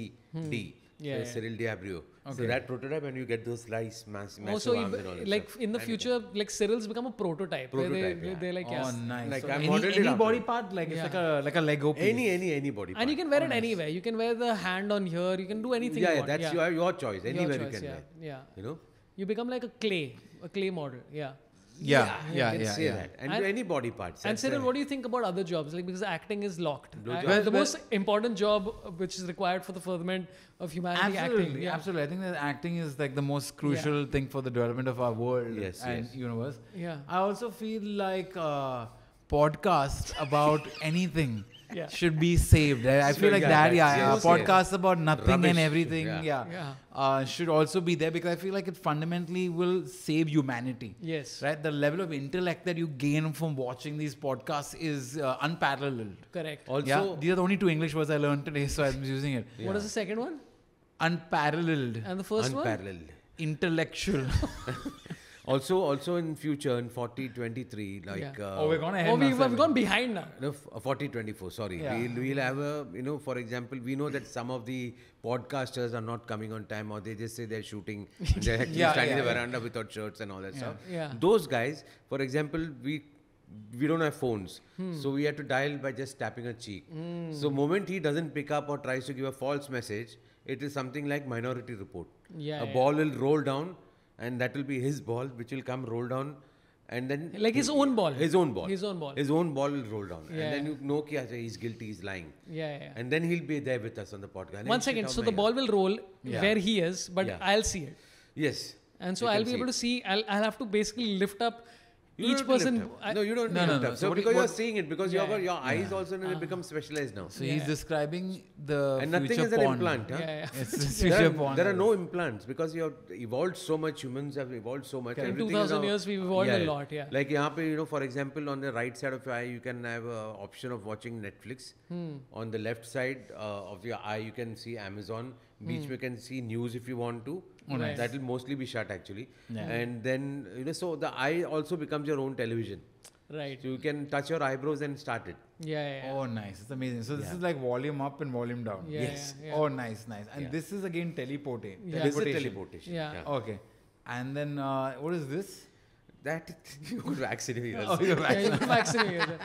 D. Yeah, uh, yeah. Cyril D'Abreo. So that prototype, and you get those nice, mass, massive Also, arms if- and all that like stuff. in the And- future, like Cyril's become a prototype. Prototype, they, yeah. They're like, Oh, yes. nice. Like so I'm any, any body part, like it's like a like a Lego piece. Any, any, any body part. And you can wear it anywhere. You can wear the hand on here. You can do anything. yeah, you yeah, that's yeah. your your choice. Your Anywhere choice, you can yeah. wear. Yeah. You know. You become like a clay, a clay model. Yeah. Yeah, you yeah, can yeah, say yeah. that. And, And- any body parts. And that's Cyril, what do you think about other jobs? Like because acting is locked. No job. Well, the well- most important job uh, which is required for the furtherment of humanity, Absolutely, acting. Yeah. absolutely. I think that acting is like the most crucial thing for the development of our world Yes, and yes. universe. Yeah. I also feel like uh, podcasts about anything Yeah. should be saved. I, I feel like Yeah, that. that's- Yeah, yeah. yes, podcasts about nothing Rubbish, and everything. yeah. Yeah, Yeah. Uh, should also be there because I feel like it fundamentally will save humanity. Yes. Right, the level of intellect that you gain from watching these podcasts is uh, unparalleled. Correct. Also, yeah, these are the only two English words I learned today, so I'm using it. What is the second one? Unparalleled, And the first one? unparalleled. intellectual. Also, also in future in 4023, like Yeah. uh, oh, we're gonna head. Oh, we've, we've gone behind now. No, f- uh, 4024, sorry. Yeah. We'll, we'll have a, you know, for example, we know that some of the podcasters are not coming on time or they just say they're shooting. they're actually Yeah, standing yeah, in the yeah. veranda without shirts and all that stuff. Yeah. Those guys, for example, we we don't have phones. Hmm. So we have to dial by just tapping a cheek. So moment he doesn't pick up or tries to give a false message, it is something like minority report. Yeah, a yeah. ball will roll down and that will be his ball which will come roll down. And then like his own ball. His own ball. His own ball. His own ball will roll down. Yeah. and then you know ki acha, he's guilty he's lying. Yeah, yeah and then he'll be there with us on the podcast. One second. so the ball will roll yeah. where he is but yeah. i'll see it. Yes. And so i'll be able it. to see I'll, I'll have to basically lift up you each person. I, no, you don't no, no, no. So, so because you're seeing it, because yeah, your your yeah. eyes also uh, become specialized now. So yeah. he's describing the and nothing is an implant. Huh? Yeah, future there, porn. There are no implants because you have evolved so much. Humans have evolved so much. In two thousand years, we've evolved a lot. Yeah. Like here, you know, for example, on the right side of your eye, you can have an option of watching Netflix. Hmm. On the left side uh, of your eye, you can see Amazon Beach Hmm. you can see news if you want to. nice. That will mostly be shut actually. Yeah. And then you know, so the eye also becomes your own television. Right. So you can touch your eyebrows and start it. Yeah, yeah. yeah. Oh, nice. It's amazing. So this Yeah. is like volume up and volume down. Yeah, yes. yeah, yeah. Oh, nice, nice. And Yeah. this is again teleporting. Yeah. This is teleportation. teleportation. Yeah. Okay. And then uh, what is this? That you could vaccinate yours. Oh, you're Yeah, you can vaccinate yourself.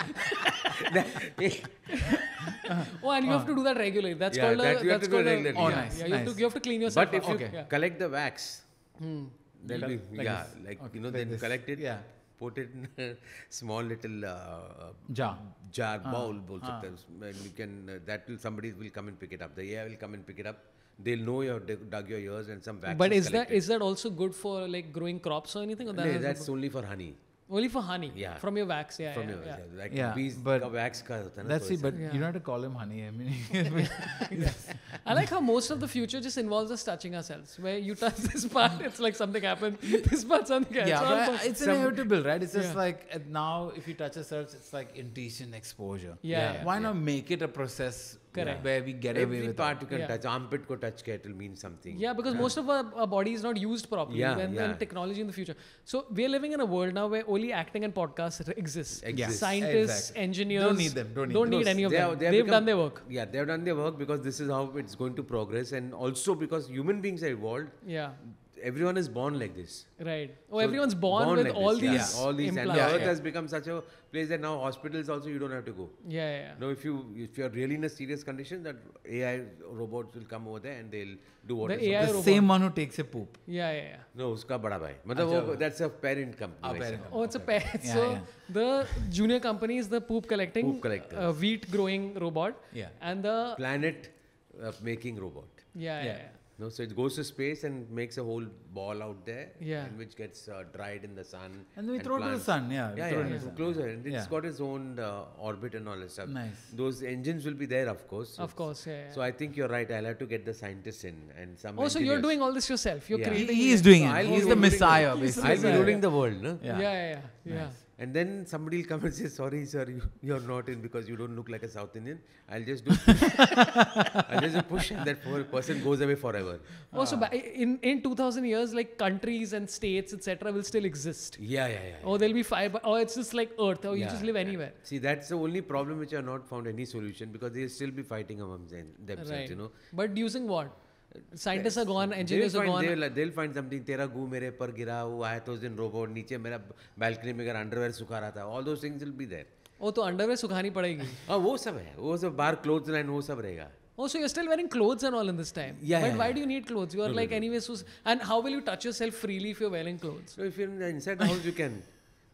Oh, and you have to do that regularly. That's Yeah, called that a. you That's to do called a- regularly, Oh, yeah, nice, Yeah, you have, nice. to, you have to clean yourself. But if up. you Okay. Yeah. collect the wax, Hmm. then we, Like yeah, this. like Okay, you know, like then this. collect it, Yeah. put it in a small little uh, Jar. jar Ah, bowl, bowl ah. sometimes, and you can uh, that will somebody will come and pick it up. The AI will come and pick it up. They'll know you have dug dug your ears and some wax. But is that collected. is that also good for like growing crops or anything? Or that No, that's only for honey only for honey yeah from your wax yeah from yeah, your yeah. yeah. like yeah, bees but wax ka hota na let's see but yeah. you don't have to call him honey i mean i like how most of the future just involves us touching ourselves where you touch this part it's like something happened this part something yeah it's, it's inevitable right it's just yeah. like now if you touch yourselves it's like indecent exposure yeah, yeah. why not make it a process Correct. where we get away Every with part it? you can Yeah. touch. Armpit ko touch ke, it will mean something. Yeah, because most of our, our body is not used properly. Yeah, when, yeah. when technology in the future. So we're living in a world now where only acting and podcasts exist. Exists. Scientists, Exactly. engineers Don't need them, don't need don't them. need No, any of they them. have- they have They've become- done their work. Yeah, they've done their work because this is how it's going to progress, and also because human beings are evolved. Yeah, everyone is born like this. Right. Oh, so everyone's born, born with like all, these yeah. all these. Implies. And the earth yeah. has become such a place that now hospitals also you don't have to go. Yeah, yeah. No, if you if you're really in a serious condition, that AI robots will come over there and they'll do what. The, AI the same one who takes a poop. Yeah, yeah, yeah. No, uska bada bhai. Matlab, wo, oh, that's a parent company. Ah, parent. Oh, it's a parent. so yeah, the junior company is the poop collecting, poop collector. Uh, wheat growing robot. Yeah. And the planet uh, making robot. yeah. yeah. No, so it goes to space and makes a whole ball out there, Yeah. and which gets uh, dried in the sun. And then we throw it to the sun, yeah. we Yeah, throw yeah, it in yeah. closer. And it's Yeah. got its own uh, orbit and all that stuff. Nice. Those engines will be there, of course. Of course, yeah. yeah. So I think you're right. I'll have to get the scientists in and some. oh, so you're doing all this yourself? You're Yeah. He, creating. he's doing it. He's the messiah, basically. I'll be ruling the world, no? Yeah, yeah, yeah. yeah. And then somebody will come and say, "Sorry, sir, you, you're not in because you don't look like a South Indian." I'll just do. I'll just push, and that poor person goes away forever. Also, ba- in in 2000 years, like countries and states, etc., will still exist. Yeah, yeah, yeah. Or there'll be five, or it's just like Earth, or you Yeah, just live yeah. anywhere. See, that's the only problem which I have not found any solution because they'll still be fighting among them, themselves, Right. you know. But using what? Scientists are gone, engineers they'll are find, gone. They'll, they'll find something. तेरा गू मेरे पर गिरा हुआ है तो उस दिन रोबोट नीचे मेरा balcony में अगर अंडरवेयर सुखा रहा था all those things will be there. Oh, तो अंडरवेयर सुखानी पड़ेगी. हाँ वो सब है वो सब बाहर क्लोथ लाइन वो सब रहेगा Oh, so you're still wearing clothes and all in this time. Yeah, But yeah, why yeah. do you need clothes? You are like anyways. So, and how will you touch yourself freely if you're wearing clothes? So if you're inside the house you can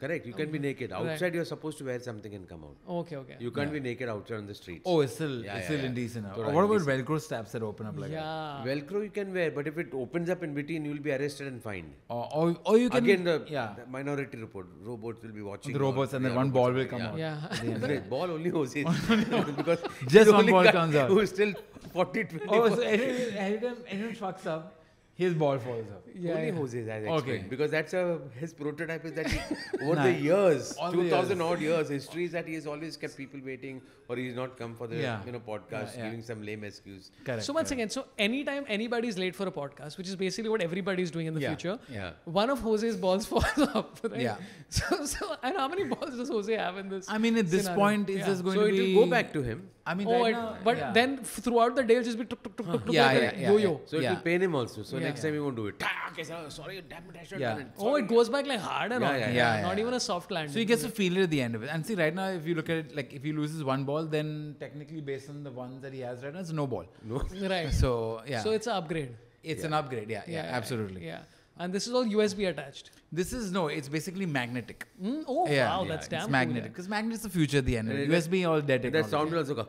correct you can be naked Right. outside you're supposed to wear something and come out. Okay, okay. You can't be naked outside on the streets. Oh, it's still, Yeah, it's still yeah. indecent. now. Thoda What about indecent. Velcro straps that open up like that? yeah. Velcro you can wear, but if it opens up in between, you will be arrested and fined. Or, or, or you can. Again, the, yeah. the minority report. Robots will be watching. The all- robots and then yeah, one ball will come yeah. out. Yeah. The ball only Jose's. because Just one ball comes out. Who is still 40, 20. Oh, so anytime, anytime anyone fucks up, his ball falls up. Yeah, only yeah. Jose's as Okay. explained. Because that's a, his prototype is that he, over the years, All the 2000 years. odd years, history is that he has always kept people waiting or he's not come for the Yeah. you know podcast, Yeah, yeah. giving some lame excuse. Correct. So once again, so anytime anybody's late for a podcast, which is basically what everybody's doing in the Yeah, future, yeah. one of Jose's balls falls off. right? Yeah. So, so and how many balls does Jose have in this? I mean, at this scenario? point, it's Yeah. just going So to it be. will go back to him. I mean, Oh, right it- now, but yeah. then throughout the day, it'll just be tuk tuk, tuk, tuk, tuk, yeah, yeah, yeah, yo yo. Yeah. So it'll pain him also. So Yeah. next time he won't do it. Okay, so- sorry, damn it, I should Yeah. done it. Oh, it goes back like hard and Yeah, all. yeah, yeah. Not Yeah, even a soft landing. So he gets to feel it at the end of it. And see, right now, if you look at it, like if he loses one ball, then technically, based on the ones that he has right now, it's no ball. No. right. So yeah, So it's an upgrade. it's an upgrade. Yeah, yeah, absolutely. Yeah. And this is all USB attached. This is no, it's basically magnetic. Mm, oh yeah, wow, yeah, that's damn it's magnetic because magnet is the future at the end. of it. And USB all dead That technology. sound will also go.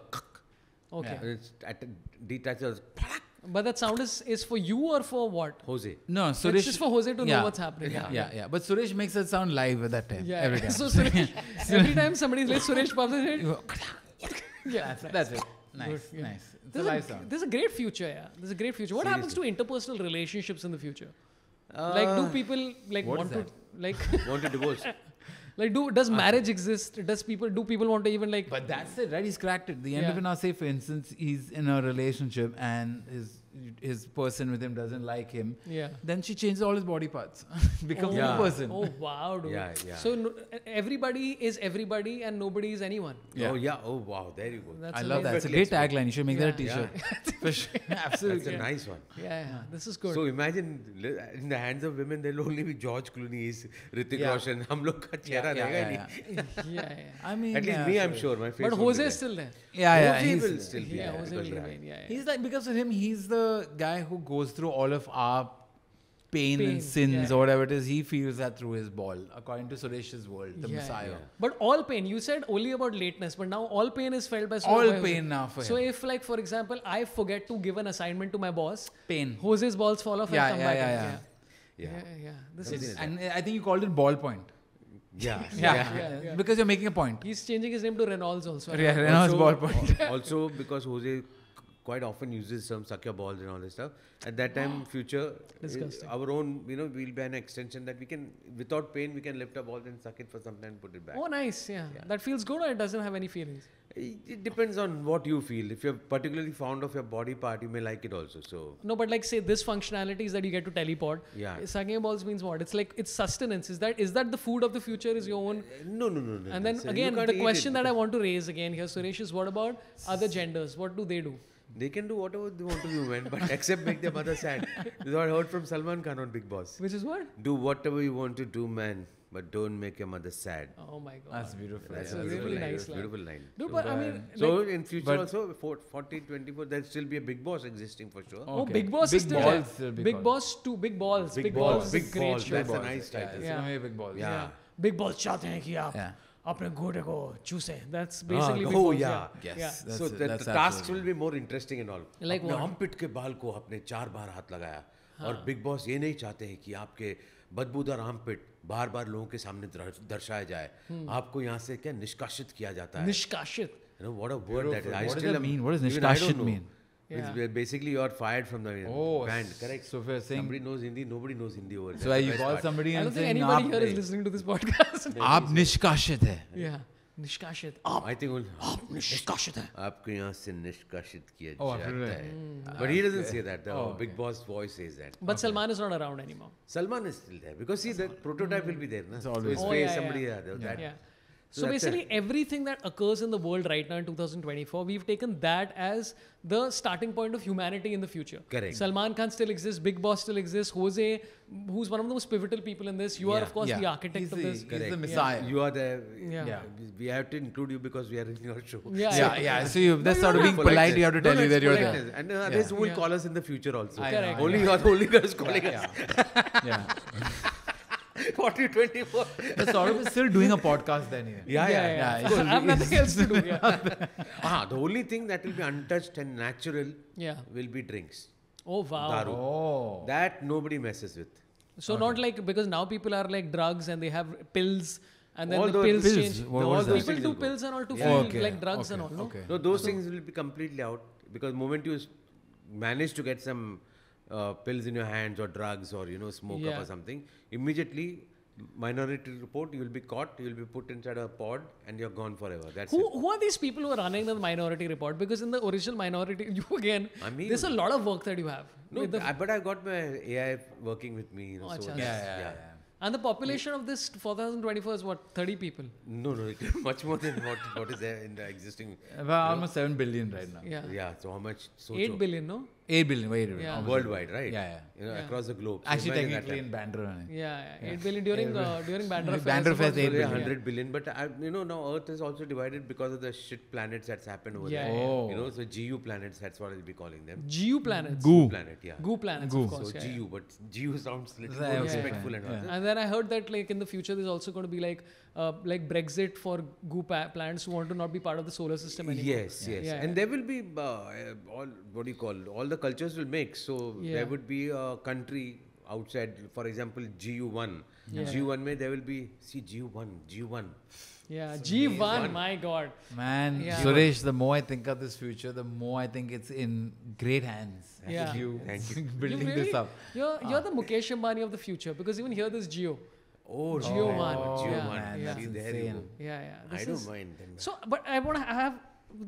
Okay. And it's at detaches. But that sound is, is for you or for what? Jose. No, So Suresh. it's just for Jose to yeah. know what's happening. Yeah, yeah, yeah. But Suresh makes it sound live at that time. Yeah. Every time. so Suresh, every time somebody's late, Suresh pops in. You go, Yeah. that's, that's it. Nice, nice. It's This a is, a, sound. this a great future, yeah. This is a great future. What happens to interpersonal relationships in the future? Uh, like, do people like want to like Want to divorce? like do does ah. marriage exist? Does people do people want to even like? But that's it, right? He's cracked it. The end Yeah. of it now, say for instance, he's in a relationship and his his person with him doesn't like him, yeah. then she changes all his body parts, becomes oh, yeah. person. Oh wow, dude. Yeah, yeah. So no, everybody is everybody and nobody is anyone. Yeah. Oh yeah. Oh wow. There you go. That's I amazing. love that. It's a great tagline. You should make yeah. that a T-shirt. Yeah. sure. Absolutely. That's a nice one. Yeah, yeah. This is good. So imagine in the hands of women, there'll only be George Clooney, Hrithik Roshan. हम लोग का चेहरा Yeah. Yeah, yeah. I mean, at least me, I'm sure my face. But Jose is still there. Yeah, yeah. Jose will still be. Yeah, Jose will remain. Yeah. He's like because of him, he's the guy who goes through all of our pain, Pain, and sins yeah. or whatever it is. He feels that through his ball, according to Suresh's world, the Yeah, Messiah. yeah. But all pain, you said only about lateness, but now all pain is felt by so All by pain now for So him. if, like, for example, I forget to give an assignment to my boss, Pain. Jose's balls fall off Yeah, and come yeah, back. yeah, in. yeah. yeah, Yeah. yeah, yeah. This is. And uh, I think you called it ballpoint. Yeah. Yeah, yeah, yeah. because you're making a point. He's changing his name to Reynolds also. Yeah, Reynolds also, ballpoint. al- also because Jose c- quite often uses some suck your balls and all this stuff. At that time, future, Disgusting. our own, you know, we'll be an extension that we can, without pain, we can lift a ball and suck it for some time and put it back. Oh, nice. Yeah. Yeah. That feels good or it doesn't have any feelings? It depends on what you feel. If you're particularly fond of your body part, you may like it also. So, No, but like say this functionality is that you get to teleport. Yeah. Sucking balls means what? It's like it's sustenance. Is that is that the food of the future? Is your own? uh, no, no, no, no. And then uh, again, the question that I want to raise again here, Suresh, is what about other genders? What do they do? They can do whatever they want to do, man, but except make their mother sad. This is what I heard from Salman Khan on Bigg Boss. Which is what? Do whatever you want to do, man, but don't make your mother sad. Oh my god. That's beautiful. That's yeah. a beautiful, really line. nice line. Beautiful line. No, but I mean, like, so in future also, 40, 24, there'll still be a big boss existing for sure. Oh, okay. Oh, big boss big is still balls, there. Big, big boss two, big balls, big, big balls, balls, big balls. That's, balls. A nice title. Yeah. yeah. Big balls. Yeah. Big balls Yeah. हैं अपने घोड़े को चूसे। That's basically oh yeah yes that's so the task will be more interesting and all like armpit के बाल को आपने चार बार हाथ लगाया। हाँ। और बिग बॉस ये नहीं चाहते हैं कि आपके बदबूदार आर्मपिट बार बार लोगों के सामने दर्शाया जाए। हम्म। आपको यहाँ से क्या निष्कासित किया जाता है? निष्कासित। You know what a word that I still mean what does निष्कासित mean It's Yeah. ba- basically you're fired from the Oh, band, s- correct? so if you're saying- somebody knows Hindi, nobody knows Hindi over there. So you Best call part. somebody I and don't think saying anybody "आप here is नहीं." listening to this podcast. आप निष्कासित है. yeah. निष्कासित. आप I think only- आप निष्कासित है. आपको यहाँ से निष्कासित किया Oh, जाता really? है. But he doesn't say that. The Oh, big boss voice says that. But Salman is not around anymore. Salman is still there because see that prototype will be there. Na? It's So always his face, yeah, somebody yeah. yeah. that- Yeah. So So, that's basically, everything that occurs in the world right now in 2024, we've taken that as the starting point of humanity in the future. Correct. Salman Khan still exists, Bigg Boss still exists, Jose, who's one of the most pivotal people in this. You are, of course, Yeah. the architect He's of the- this. He's the Correct. Messiah. You are the. Yeah. Yeah. We have to include you because we are in your show. Yeah, Yeah, yeah. So you, that's sort of being Politeness. polite. You have to tell no, you that you're there. And uh, others Yeah. will Yeah. call us in the future also. I know, Correct. I Only know. you're the only guys calling us. Yeah. 40, 24. The sort is still doing a podcast then. Yeah. Yeah, yeah. yeah. yeah. Of course, I have nothing else to do. Yeah. Ah, the only thing that will be untouched and natural yeah. will be drinks. Oh, wow. Daru. Oh. That nobody messes with. So, not like because now people are like drugs and they have pills and then All the pills pills, change. what- what all those People do pills and all to Yeah. feel Okay, like drugs and all, no? okay. No, those things will be completely out because moment you manage to get some uh, pills in your hands or drugs or you know smoke Yeah. up or something, immediately minority report you will be caught, you will be put inside a pod and you're gone forever. That's Who, it. who are these people who are running the minority report? Because in the original minority, you again, I mean- there's a lot of work that you have. No, the- I, but I got my AI working with me. You know, Oh, so acha. it's- Yeah, yeah, yeah. and the population of this 4024 is what, 30 people? No, no, much more than what, what is there in the existing. About almost 7 billion right now. Yeah. Yeah, so how much? So 8 billion, no? 8 billion, wait a minute. Yeah. almost. worldwide, right? Yeah, yeah. You know, Yeah. across the globe. So Actually, imagine technically in Bandra. only. Yeah, yeah. 8 billion during uh, during Bandra Fest. Bandra about- Fest, eight Only billion. 100 billion, but I, you know now Earth is also divided because of the shit planets that's happened over Yeah, there. yeah. Oh. You know, so GU planets, that's what I'll be calling them. GU planets. Goo. Planet, yeah. Goo planets, Goo. of So course. yeah, GU, but GU sounds little Yeah, more okay, respectful fine. and all. Yeah. And then I heard that like in the future there's also going to be like uh, like Brexit for goo pa- planets who want to not be part of the solar system anymore. Yes, yes, Yeah, and yeah. there will be uh, uh, all what do you call all the cultures will mix. So Yeah. there would be a country outside, for example, GU1. Yeah. GU1 may there will be see GU1, GU1. Yeah, G1, my god. Man, Yeah. Suresh, the more I think of this future, the more I think it's in great hands. Yeah. You Thank you. building You this really- up. You're, you're the Mukesh Ambani of the future because even here there's Jio. Oh, Jio right. one. Jio Yeah, one. yeah. That's there you insane. go. Yeah, yeah. I don't is- mind. Then. So, but I want to have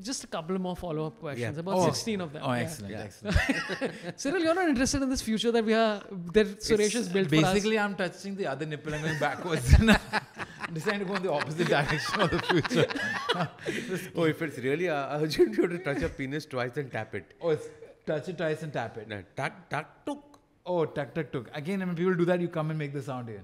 just a couple more follow-up questions. Yeah. About Oh. 16 of them. Oh, Yeah. excellent, Yeah. excellent. Cyril, you're not interested in this future that we are that Suresh has built Basically, I'm touching the other nipple and going backwards. and I'm deciding to go in the opposite direction of the future. Oh, if it's really uh, urgent, you have to touch your penis twice and tap it. Oh, it's touch it twice and tap it. No, Tuck, tuck, tuk. Oh, tuk tuk tuk. Again, when people do that, you come and make the sound here.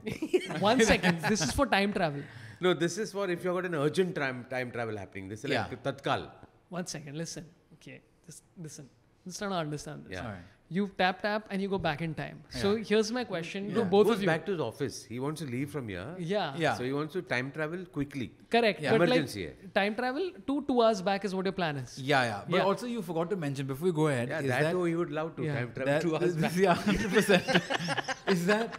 One second. This is for time travel. No, this is for if you've got an urgent time, time travel happening. This is like Yeah. tatkal. One second. Listen. Okay. Just listen. Just trying to understand this. Yeah. Alright. You tap tap and you go back in time. So here's my question to Yeah. both Goes of you. back to his office. He wants to leave from here. yeah. Yeah. So he wants to time travel quickly. Correct. Yeah. But Emergency, like time travel two two hours back is what your plan is. Yeah, yeah. But Yeah. also, you forgot to mention before we go ahead. Yeah, is that, that, too he would love to Yeah. time travel that two hours back. yeah, hundred percent. is that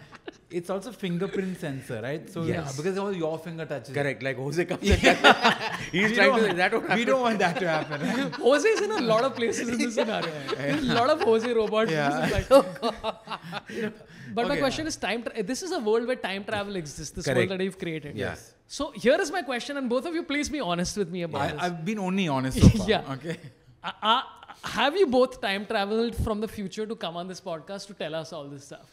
it's also fingerprint sensor, right? So yeah, Yes. because all your finger touches. it. Correct, like Jose comes. He's We trying don't- to. That We happen. We don't want that to happen. right? Jose is in a lot of places in this scenario. There's a lot of Jose robots. Yeah. Like, but my question is time. Tra- this is a world where time travel exists. This world that you've created. Yes. So here is my question, and both of you, please be honest with me about I, this. I've been only honest so far. Yeah. Okay. Uh, uh, have you both time traveled from the future to come on this podcast to tell us all this stuff?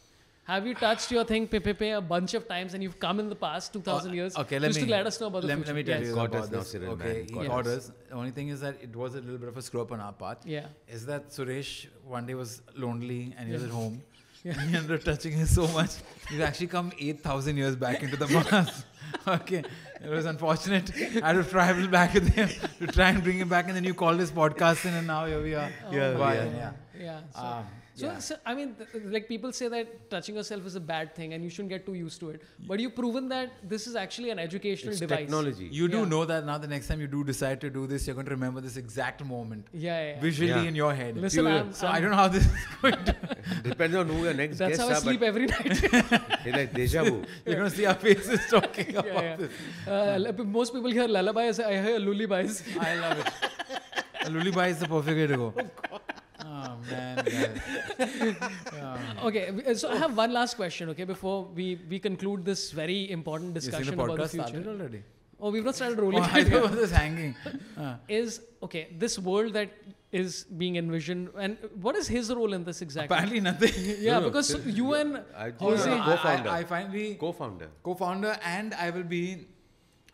Have you touched your thing Pepe a bunch of times and you've come in the past 2000 years Uh, Okay, let just me to let us know about the let, future? Let me tell Yes. you Got about us now, this. Cyril, okay, man. he Got got us. us. The only thing is that it was a little bit of a screw up on our part. Yeah. Is that Suresh one day was lonely and he was at home. And he ended up touching her so much. He's actually come 8,000 years back into the past. okay. It was unfortunate. I had to travel back with him to try and bring him back. And then you called this podcast in, and now here we are. Yeah, Why? yeah. yeah. Yeah. So, Um, so, yeah. so, I mean, th- th- like people say that touching yourself is a bad thing and you shouldn't get too used to it. But you've proven that this is actually an educational It's device. technology. You do Yeah. know that now the next time you do decide to do this, you're going to remember this exact moment Yeah, yeah. yeah. visually Yeah. in your head. Listen, You. I'm- so I'm- I don't know how this is going to. Depends on who your next That's guests how I sleep but every night. it's like deja vu. You're going to see our faces talking about yeah, yeah. this. Uh, most people hear lullabies. I hear lullabies. I love it. A lullaby is the perfect way to go. Oh, man. guys. Yeah. Okay, so I have one last question. Okay, before we we conclude this very important You seen the discussion about the future. already? Oh, we've not started rolling. Oh, rolling. I it yet. thought was hanging. Uh, Is okay. This world that is being envisioned, and what is his role in this exactly? apparently nothing. Yeah, No, no, because still- you and I Oh, no, Jose, no, no, I- co-founder. I, I finally Co-founder. co-founder and I will be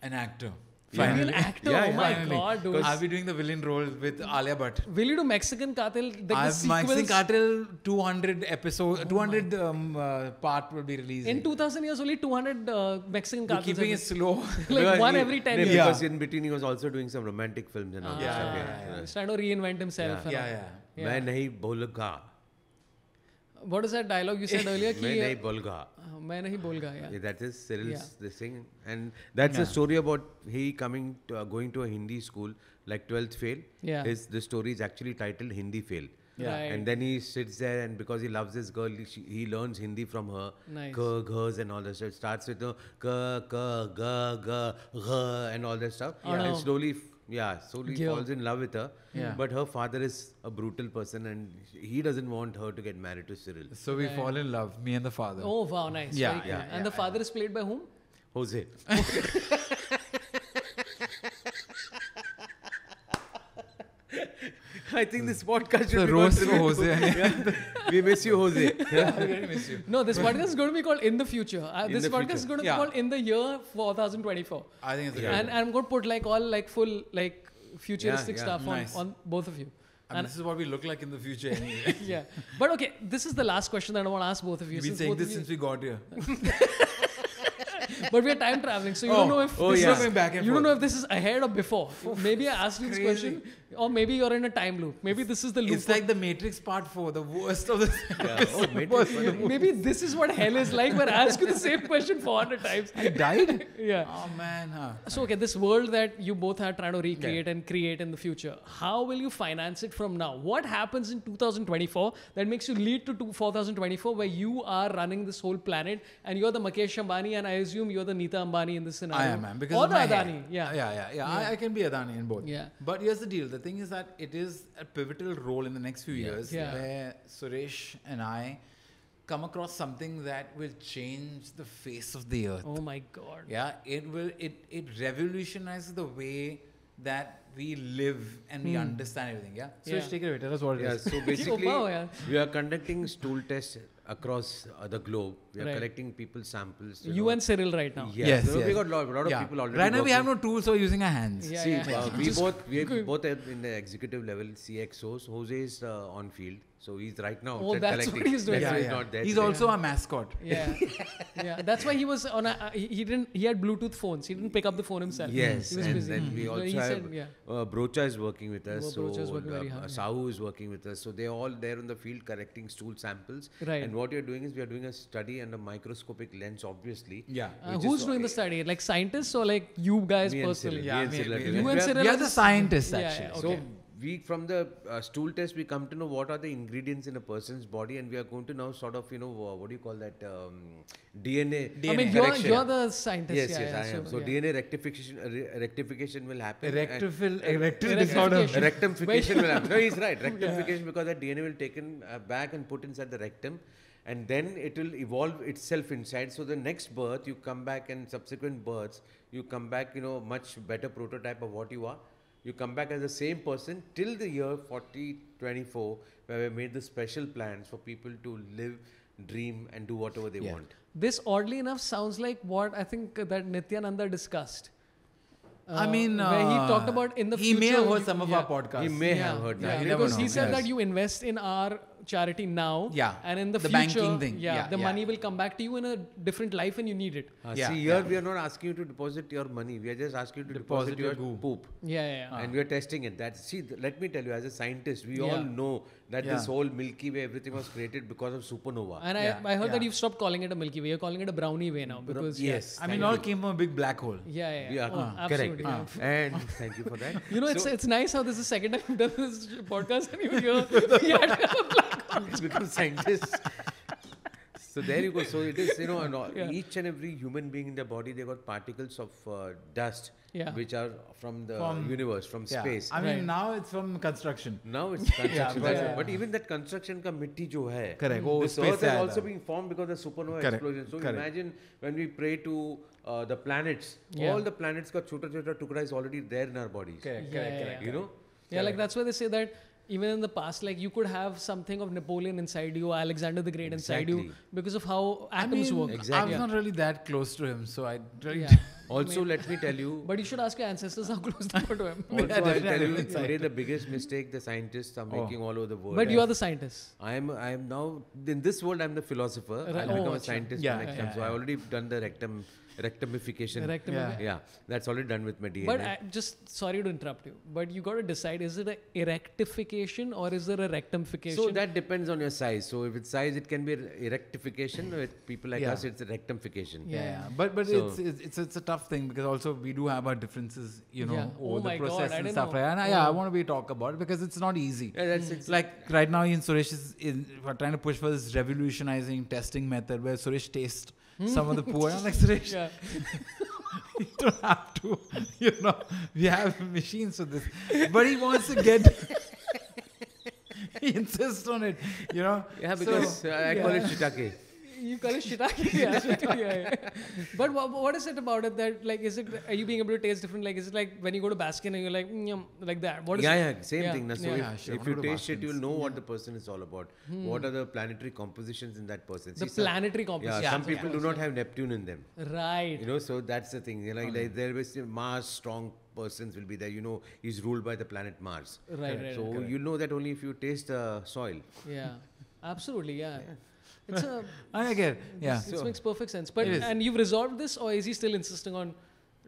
an actor. Yeah. An actor. Yeah, oh yeah. my Finally. god, dude. I'll be doing the villain role with Alia Bhatt. Will you do Mexican Cartel? Like the I've Maxine sequels? Cartel 200 episode, oh 200 um, uh, part will be released. In 2000 years, only 200 uh, Mexican We're cartels. keeping it slow. like Because one he- every 10 no, years. Yeah. Because in between he was also doing some romantic films and all that Ah, stuff. yeah, Yeah, yeah. He's trying to reinvent himself. Yeah. yeah, yeah. Yeah. मैं नहीं बोलगा What is that dialogue you said earlier? मैं नहीं बोलगा uh, मैं नहीं बोल गया यार that is Cyril this thing and that's a story about he coming to going to a Hindi school like 12th fail is the story is actually titled Hindi fail yeah. Right. and then he sits there and because he loves this girl he, he learns hindi from her nice. ka, ghas and all that so it starts with the know, ka, ka, ga, ga, ga, and all that stuff yeah. no. and slowly yeah, slowly Gyo. falls in love with her. Yeah. But her father is a brutal person, and he doesn't want her to get married to Cyril. So we fall in love, me and the father. Oh wow, nice. Yeah, Very cool. yeah, and the father is played by whom? Jose. I think this podcast should The be roast called for Cyril. Jose. Yeah. we miss you, Jose. I miss you. No, this podcast is going to be called In the Future. Uh, In this the podcast Future. is going to Yeah. be called In the Year 4024. I think it's a Yeah. great And, and I'm going to put like all like full like futuristic yeah, stuff nice. on, on both of you. I mean, this is what we look like in the future anyway. yeah. But okay, this is the last question that I want to ask both of you. We've been saying this since we got here. but we're time traveling, so you Oh. don't know if Oh, this yeah. is, Going back and you don't know if this is ahead or before. maybe I asked you this crazy. question, or maybe you're in a time loop. Maybe this is the loop. It's like the Matrix Part 4, the worst of the Yeah. Oh, Matrix. of- maybe this is what hell is like. Where I ask you the same question 400 times. I died? Yeah. Oh man, huh? So okay, this world that you both are trying to recreate and create in the future, how will you finance it from now? What happens in 2024 that makes you lead to two- 4024 where you are running this whole planet and you're the Mukesh Ambani and I assume you're the Nita Ambani in this scenario? I am, man. Because or of the my hair. Adani, yeah. yeah, yeah, yeah. I, I can be Adani in both. Yeah. But here's the deal. The thing is that it is a pivotal role in the next few years Yeah. where Suresh and I come across something that will change the face of the earth. Oh my God. Yeah, it will. It it revolutionizes the way that we live and we hmm. understand everything. Yeah. So Yeah. just take it away. Tell us what it Yeah, is. so basically, we are conducting stool tests across uh, the globe. We are Right. collecting people's samples. You know. and Cyril right now. Yes, Yes, so we got a lot, lot of Yeah. people already. Right now we have no tools, so we're using our hands. Yeah, See, yeah. uh, we both we both are in the executive level CXOs. Jose is uh, on field, so he's right now. Oh, set that's what he's doing. That's Yeah, he's yeah. not there. He's also a mascot. Yeah, yeah. That's why he was on a. Uh, he, he didn't. He had Bluetooth phones. He didn't pick up the phone himself. Yes, he was and busy. then we also he have said, yeah. uh, Broacha is working with us. Bro- so Broacha is working very uh, hard, yeah. Sahu is working with us. So they're all there on the field collecting stool samples. Right. And what we are doing is we are doing a study under a microscopic lens, obviously. Yeah. Uh, who's is- doing the study? Like scientists or like you guys Me and personally? Cyril. Yeah, Me and me- Cyril are we- you and Cyril we are are the scientists actually. So okay. We from the uh, stool test we come to know what are the ingredients in a person's body, and we are going to now sort of you know uh, what do you call that um, DNA. I mean, you're, you're the scientist. Yes, yeah, yes, yeah, I am. So yeah. DNA rectification, uh, re- rectification will happen. and- Erectile, erectile disorder. rectification will happen. No, he's right. Rectification because that DNA will taken uh, back and put inside the rectum, and then it will evolve itself inside. So the next birth, you come back, and subsequent births, you come back, you know, much better prototype of what you are. You come back as the same person till the year 4024, where we made the special plans for people to live, dream, and do whatever they Yeah. want. This oddly enough sounds like what I think that Nityananda discussed. I Uh, mean, where he uh, talked about in the he future. may have heard some of yeah. our podcasts. He may yeah, have heard yeah, that. You never because he said Yes. that you invest in our charity now. Yeah, And in the, the future, banking thing. Yeah, Yeah, the yeah. money will come back to you in a different life, and you need it. Uh, Yeah, see, here yeah. we are not asking you to deposit your money. We are just asking you to deposit, Deposit your your poop. Yeah, yeah. yeah. and we are testing it. That see, th- let me tell you, as a scientist, we Yeah. all know that this whole Milky Way, everything was created because of supernova. And Yeah, I, I heard that you've stopped calling it a Milky Way. You're calling it a brownie way now because yes, I mean, it all came from a big black hole. Yeah, yeah. we yeah. are Oh, correct. absolutely. yeah. And thank you for that. You know, it's So- it's nice how this is second time we've done this podcast and you hear we had a black hole. it's become scientists. so there you go. So it is, you know, and all, Yeah. each and every human being in their body, they got particles of uh, dust, Yeah. which are from the From- universe, from Yeah. space. I mean, Right. now it's from construction. Now it's construction. but- Yeah. But even that construction ka mitti jo hai, Correct. Oh, this earth se has also tha. been formed because of supernova Correct. explosion. So Correct. imagine when we pray to uh, the planets, Yeah. all the planets ka chota chota tukda is already there in our bodies. Correct, Yeah, correct, yeah, correct. You know? Yeah, like that's why they say that even in the past, like you could have something of Napoleon inside you, Alexander the Great inside you, because of how I atoms mean, work. Exactly. I was not really that close to him, so I really. Yeah. Also, let me tell you. But you should ask your ancestors how close they were to him. Also, I'll tell you today the biggest mistake the scientists are Oh. making all over the world. But you are the scientist. I am I am now in this world I'm the philosopher. Right. I'll Oh, become a oh, scientist Yeah, when next yeah, time. So I yeah. already done the rectum rectumification. Rectum- Yeah. Yeah, that's already done with my DNA. But I, just sorry to interrupt you, but you got to decide: is it a erectification or is there a rectification? So that depends on your size. So if it's size, it can be a rectification. With people like Yeah. us, it's a rectification. Yeah, Yeah. yeah. But but So- it's, it's it's it's a tough thing because also we do have our differences, you know, Yeah. over Oh the my God, process I and stuff know. like that. And I, yeah, I Oh. want to be talk about it because it's not easy. Yeah, that's it's It's like right now, in Suresh is in, we're trying to push for this revolutionizing testing method where Suresh tastes some of the poo. And I'm like Suresh, yeah. you don't have to, you know, we have machines for this. But he wants to get. he insists on it, you know. yeah So- because uh, I call it Yeah. shiitake. You call it shiitake, yeah. yeah, yeah. But wha- what is it about it that like is it are you being able to taste different? Like is it like when you go to Baskin and you're like mm, yum, like that? What is yeah, it? yeah, same Yeah, thing. na. So yeah. if, Yeah, sure. if you go to taste it, you'll know what the person is all about. What are the planetary compositions in that person? The See, some- planetary Yeah, composition. some people do not have Neptune in them. Right. You know, so that's the thing. You know, like, like there is Mars strong persons will be there. You know, he's ruled by the planet Mars. Right, right, So right. you know that only if you taste the soil. Yeah. Absolutely, yeah. It's a I get, yeah. This So- makes perfect sense. But and you've resolved this, or is he still insisting on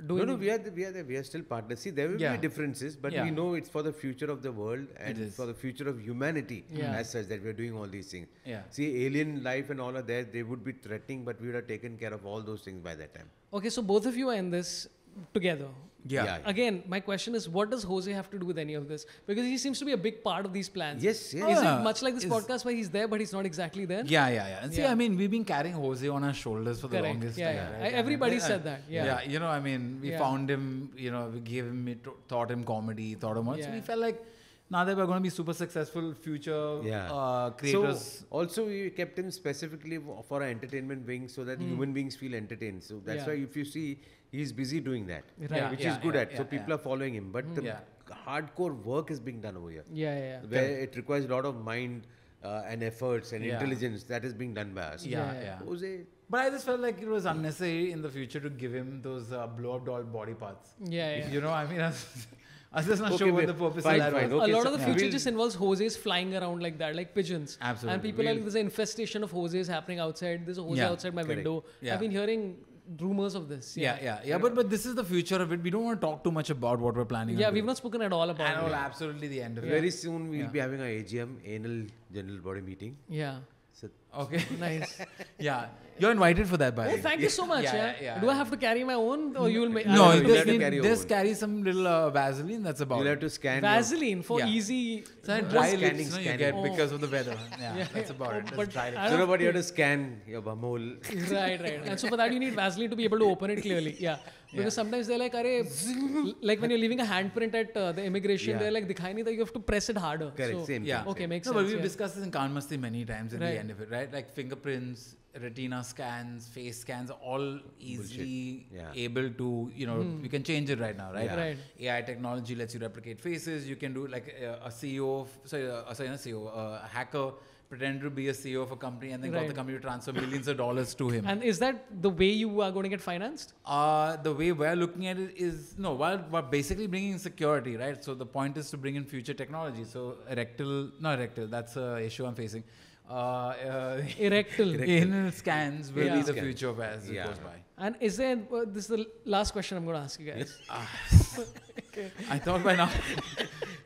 doing? no, no, we are the, we are the, we are still partners. See, there will Yeah. be differences, but Yeah. we know it's for the future of the world and for the future of humanity Yeah. as such that we are doing all these things. Yeah. See, alien life and all are there. They would be threatening, but we would have taken care of all those things by that time. Okay, so both of you are in this together. Yeah. Yeah. Again, my question is, what does Jose have to do with any of this? Because he seems to be a big part of these plans. Yes, yes. Is Yeah. it much like this Is- podcast where he's there but he's not exactly there? Yeah, yeah, yeah. And see, Yeah. I mean, we've been carrying Jose on our shoulders for the Correct. longest Yeah, time. yeah. right? Everybody And, said that, yeah. Yeah. You know, I mean, we Yeah. found him, you know, we gave him, we t- taught him comedy, taught him what. So we felt like now that we're going to be super successful future Yeah. uh, creators. So also we kept him specifically for our entertainment wing so that human beings feel entertained. So that's. Yeah. why if you see he's busy doing that, Right. Yeah, which yeah, is good yeah, at. so yeah, people yeah. are following him. But the Yeah. hardcore work is being done over here, Yeah, yeah, yeah. where it requires a lot of mind uh, and efforts and Yeah. intelligence that is being done by us. yeah, Yeah, yeah. Jose, But I just felt like it was unnecessary in the future to give him those uh, blow up doll body parts. Yeah, yeah. You know, I mean, I was, I was just not Okay, sure what the purpose fine, of that fine, was. okay. a lot so of the future we'll- just involves hoses flying around like that, like pigeons. Absolutely. And people are like, there's an infestation of hoses happening outside. There's a hose Yeah, outside my correct. window. Yeah. I've been hearing rumors of this. Yeah, yeah, yeah. But but this is the future of it. We don't want to talk too much about what we're planning. Yeah, we've doing. not spoken at all about And it. all absolutely the end of it. very soon we'll Yeah. be having our AGM, annual general body meeting. Yeah. So Okay. Nice. yeah, you're invited for that, by the Oh, way. thank you so much. Yeah, Yeah, yeah, yeah. Do I have to carry my own or you'll make No, you you just, have to need, carry your just own. carry some little uh, Vaseline. That's about you'll it. have to scan. your- Vaseline for Yeah. easy. It's like Just dry scanning, lips no, you scanning. get Oh. because of the weather. Yeah, Yeah, that's yeah. about Oh, it. That's but dry I lips. So don't- nobody have to scan your bumhole. right, right. And so for that you need Vaseline to be able to open it clearly. Yeah. Because sometimes they're like, Are, like when you're leaving a handprint at uh, the immigration, Yeah. they're like, dikhai nahi tha, you have to press it harder. Correct, So, same Yeah. thing. Okay, makes no, sense. but we've yeah. discussed this in Kaan Masti many times at Right. the end of it, right? Like fingerprints, retina scans, face scans, are all easily Yeah. able to, you know, you can change it right now, right? Yeah. Right. AI technology lets you replicate faces. You can do like a, a CEO, of, sorry, uh, sorry, not CEO, uh, a hacker pretend to be a CEO of a company and then got the company to transfer millions of dollars to him. And is that the way you are going to get financed? Uh, the way we're looking at it is no, while we're basically bringing security, right? So the point is to bring in future technology. So erectile, not erectile, that's a issue I'm facing. Uh, uh, Erectile. anal scans will Yeah. be the Scan. future of as it goes by. And is there, uh, this is the last question I'm going to ask you guys. I thought by now.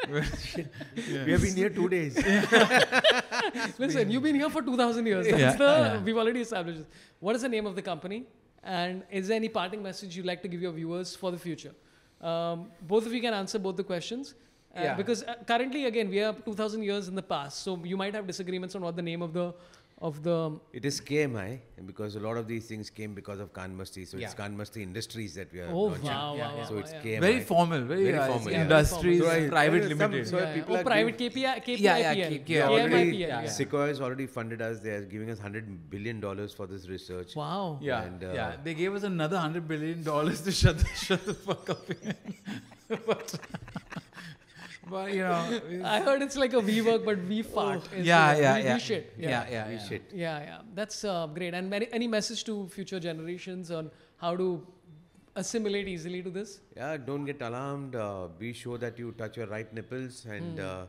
We have been here two days. Listen, you've been here for 2000 years. That's Yeah, the, yeah. We've already established this. What is the name of the company? And is there any parting message you'd like to give your viewers for the future? Um, both of you can answer both the questions. Uh, Yeah. Because uh, currently, again, we are 2000 years in the past. So you might have disagreements on what the name of the of the It is KMI because a lot of these things came because of Kaan Masti. So it's Yeah. Kaan Masti Industries that we are oh launching. wow, yeah, wow, yeah. wow, So it's yeah. KMI. Very formal, very, Very uh, formal, it's yeah. Industries So I- Private there is some- Limited. so Yeah, yeah. people oh, private giving- KPI, KPIPL. Yeah, yeah, K- K- already- yeah. Sequoia has already funded us. They are giving us hundred billion dollars for this research. Wow. Yeah, And, uh, yeah. They gave us another hundred billion dollars to shut the, shut the fuck up. but, but you know, I heard it's like a we work, but we fart. It's, yeah, uh, yeah, we, yeah, We shit. yeah, yeah, yeah, We yeah. shit. Yeah, yeah, that's uh, great. And any, any message to future generations on how to assimilate easily to this? Yeah, don't get alarmed. Uh, be sure that you touch your right nipples and uh,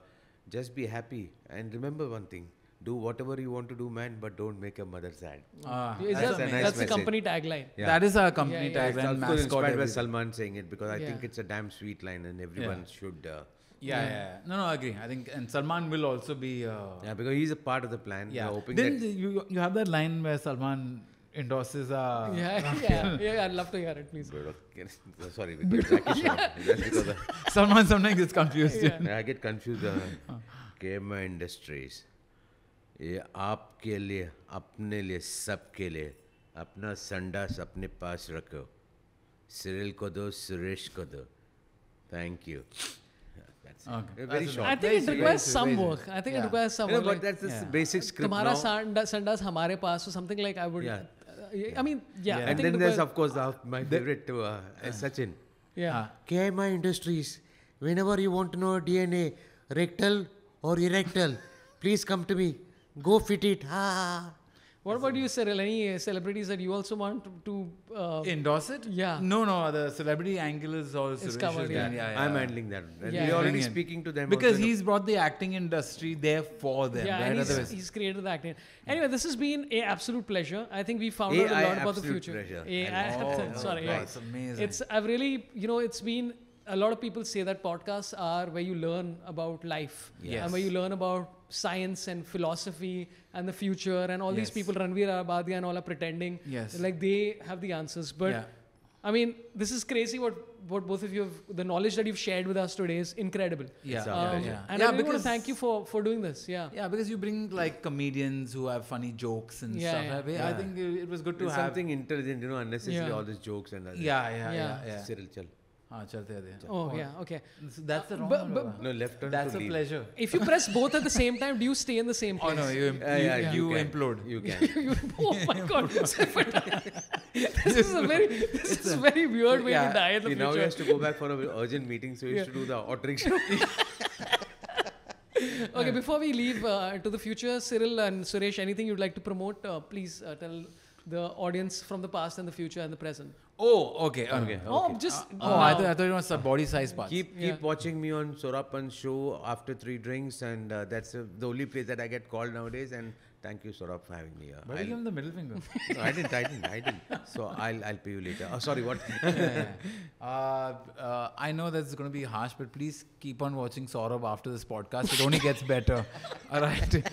just be happy. And remember one thing: do whatever you want to do, man, but don't make your mother sad. Ah, Is that's that, a nice that's the company tagline. Yeah. That is our company Yeah, yeah. It's tagline, also mascot. inspired by. Salman saying it because I think it's a damn sweet line and everyone should. Uh, Yeah, yeah, yeah. No, no, I agree. I think, and Salman will also be. Uh, yeah, because he's a part of the plan. yeah. We're hoping Then that you you have that line where Salman endorses. Uh, yeah, yeah, yeah, I'd love to hear it, please. Oh, sorry, because Jackie Chan. That's because of, Salman sometimes gets confused. Yeah. I get confused. Uh, KMA Industries. ये आपके लिए अपने लिए सबके लिए अपना संडास अपने पास रखो सिरिल को दो सुरेश को दो thank you Okay. Very short. I think it requires some work. I think it requires some work. But that's the basic script. Tomorrow Sandas Hamare Paas or something like I would. Yeah. Uh, I mean, yeah. And then there's, of course, my favorite, uh, Sachin. Yeah. KMI Industries, whenever you want to know DNA, rectal or erectal, please come to me. Go fit it. Ah. What about you, Cyril? Any uh, celebrities that you also want to? to uh, Endorse it? Yeah. No, no. The celebrity angle is all It's covered, yeah. yeah, yeah. I'm handling that. And Yeah. we're already Bring speaking to them. because he's brought the acting industry there for them. yeah, right? and he's, Otherwise- he's created the acting. Anyway, this has been a absolute pleasure. I think we found out a lot about the future. pleasure. AI Oh, sorry, God, yeah. it's amazing. It's I've really, you know, it's been a lot of people say that podcasts are where you learn about life Yes. and where you learn about science and philosophy and the future and all these people, Ranveer Allahbadia and all are pretending Yes. like they have the answers. But Yeah. I mean, this is crazy what what both of you have, the knowledge that you've shared with us today is incredible. yeah, It's yeah, Um, yeah. And yeah, I really want to thank you for for doing this. Yeah. Yeah, because you bring like comedians who have funny jokes and Yeah, stuff. yeah. I- I think it it was good to It's have. something intelligent, you know, unnecessarily Yeah. all these jokes and other. Yeah, yeah, Yeah. yeah, yeah. Oh, yeah, okay. That's the uh, wrong No, left turn That's to a pleasure. If you press both at the same time, do you stay in the same place? Oh, no, uh, you, you, implode. You can. You- oh my god. this is a very this is very weird way to die the See, now he future. has to go back for an urgent meeting, so he has to do the auto. Okay, before we leave uh, to the future, Cyril and Suresh, anything you'd like to promote? Uh, please tell the audience from the past and the future and the present. Oh, okay. uh, Okay. Oh, just Oh, I, thought, I thought it was a body size part. keep Yeah. keep watching me on Sorabh Pant's show after three drinks, and uh, that's uh, the only place that I get called nowadays. And thank you, Sorabh, for having me here. Why did you give him the middle finger? No, I didn't. I didn't. I didn't. So I'll I'll pay you later. Oh, sorry. What? uh, uh, I know that's going to be harsh, but please keep on watching Sorabh after this podcast. It only gets better. All right.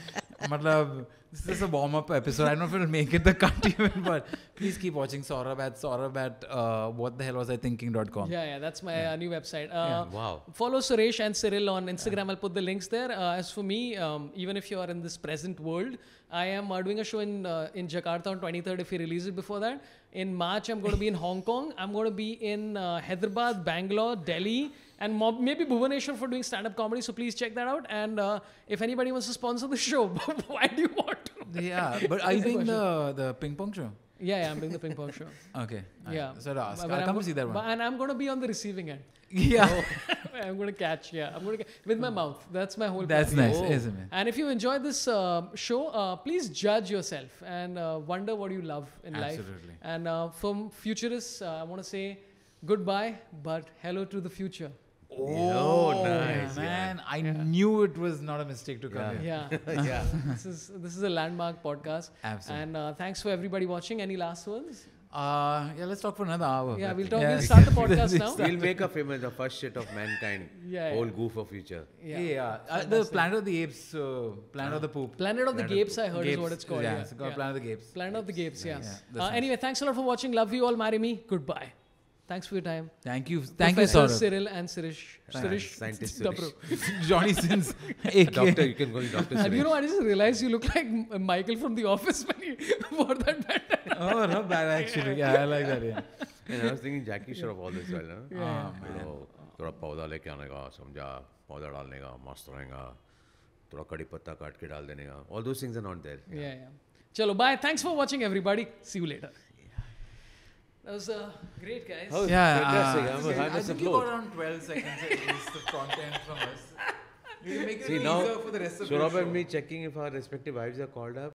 Matlab, this is a warm up episode. I don't know if it'll make it the cut even, but please keep watching Sorabh at Sorabh at uh, what the hell was I thinking.com. Yeah, yeah, that's my uh, new website. Uh, Wow. Follow Suresh and Cyril on Instagram. I'll put the links there. Uh, as for me, um, even if you are in this present world, I am uh, doing a show in uh, in Jakarta on 23rd. If we release it before that, in March I'm going to be in Hong Kong. I'm going to be in uh, Hyderabad, Bangalore, Delhi, and mob- maybe Bhubaneswar for doing stand-up comedy. So please check that out. And uh, if anybody wants to sponsor the show, why do you want to? Yeah, but are you doing the, the ping pong show? Yeah, yeah, I'm doing the ping pong show. Okay. Yeah. So I'll ask. But I'll come go- to see that but- one. And I'm going to be on the receiving end. Yeah. I'm going to catch, yeah. I'm going to with my mouth. That's my whole. That's plan. nice, Oh. isn't it? And if you enjoy this uh, show, uh, please judge yourself and uh, wonder what you love in life. Absolutely. And uh, from futurists, uh, I want to say goodbye, but hello to the future. Oh, nice. Man, I knew it was not a mistake to come Yeah. here. Yeah, yeah. this is this is a landmark podcast. Absolutely. And uh, thanks for everybody watching. Any last words? Uh, yeah, let's talk for another hour. Yeah, we'll talk. Yeah. We'll start the podcast now. We'll make a famous the first shit of mankind. Yeah, Whole yeah. goof of future. Yeah, Yeah. Uh, the Planet of the Apes, uh, Planet of the Poop. Planet of the Planet of Gapes, I heard, is what it's called. Yeah, Yeah, it's called yeah. Planet of the Gapes. Planet of the Gapes, yeah. Yeah, that's uh. Anyway, thanks a lot for watching. Love you all. Marry me. Goodbye. Thanks for your time. Thank you, thank Professor you, Saurabh. Cyril and Sirish. Thanks, Sirish Scientist Dabru. Johnny Sins, aka. Doctor, you can go to Doctor. And you Suresh. know, I just realized you look like M- Michael from The Office when he wore that bandana. oh, not bad actually. Yeah, I like that. Yeah. And I was thinking Jackie Shroff all this while, huh? Oh, man. तो थोड़ा पौधा लेके आने का समझा पौधा डालने का मस्त रहेगा थोड़ा कड़ी पत्ता काट के डाल देने का all those things are not there Yeah, yeah. Chalo, bye. Thanks for watching, everybody. See you later. that was uh, great, guys. Oh, Yeah, fantastic. uh, I'm a- okay, I'm I a think you got around 12 seconds at least of content from us. We can make it See easier now, for the rest of Shurab your and show. me checking if our respective wives are called up.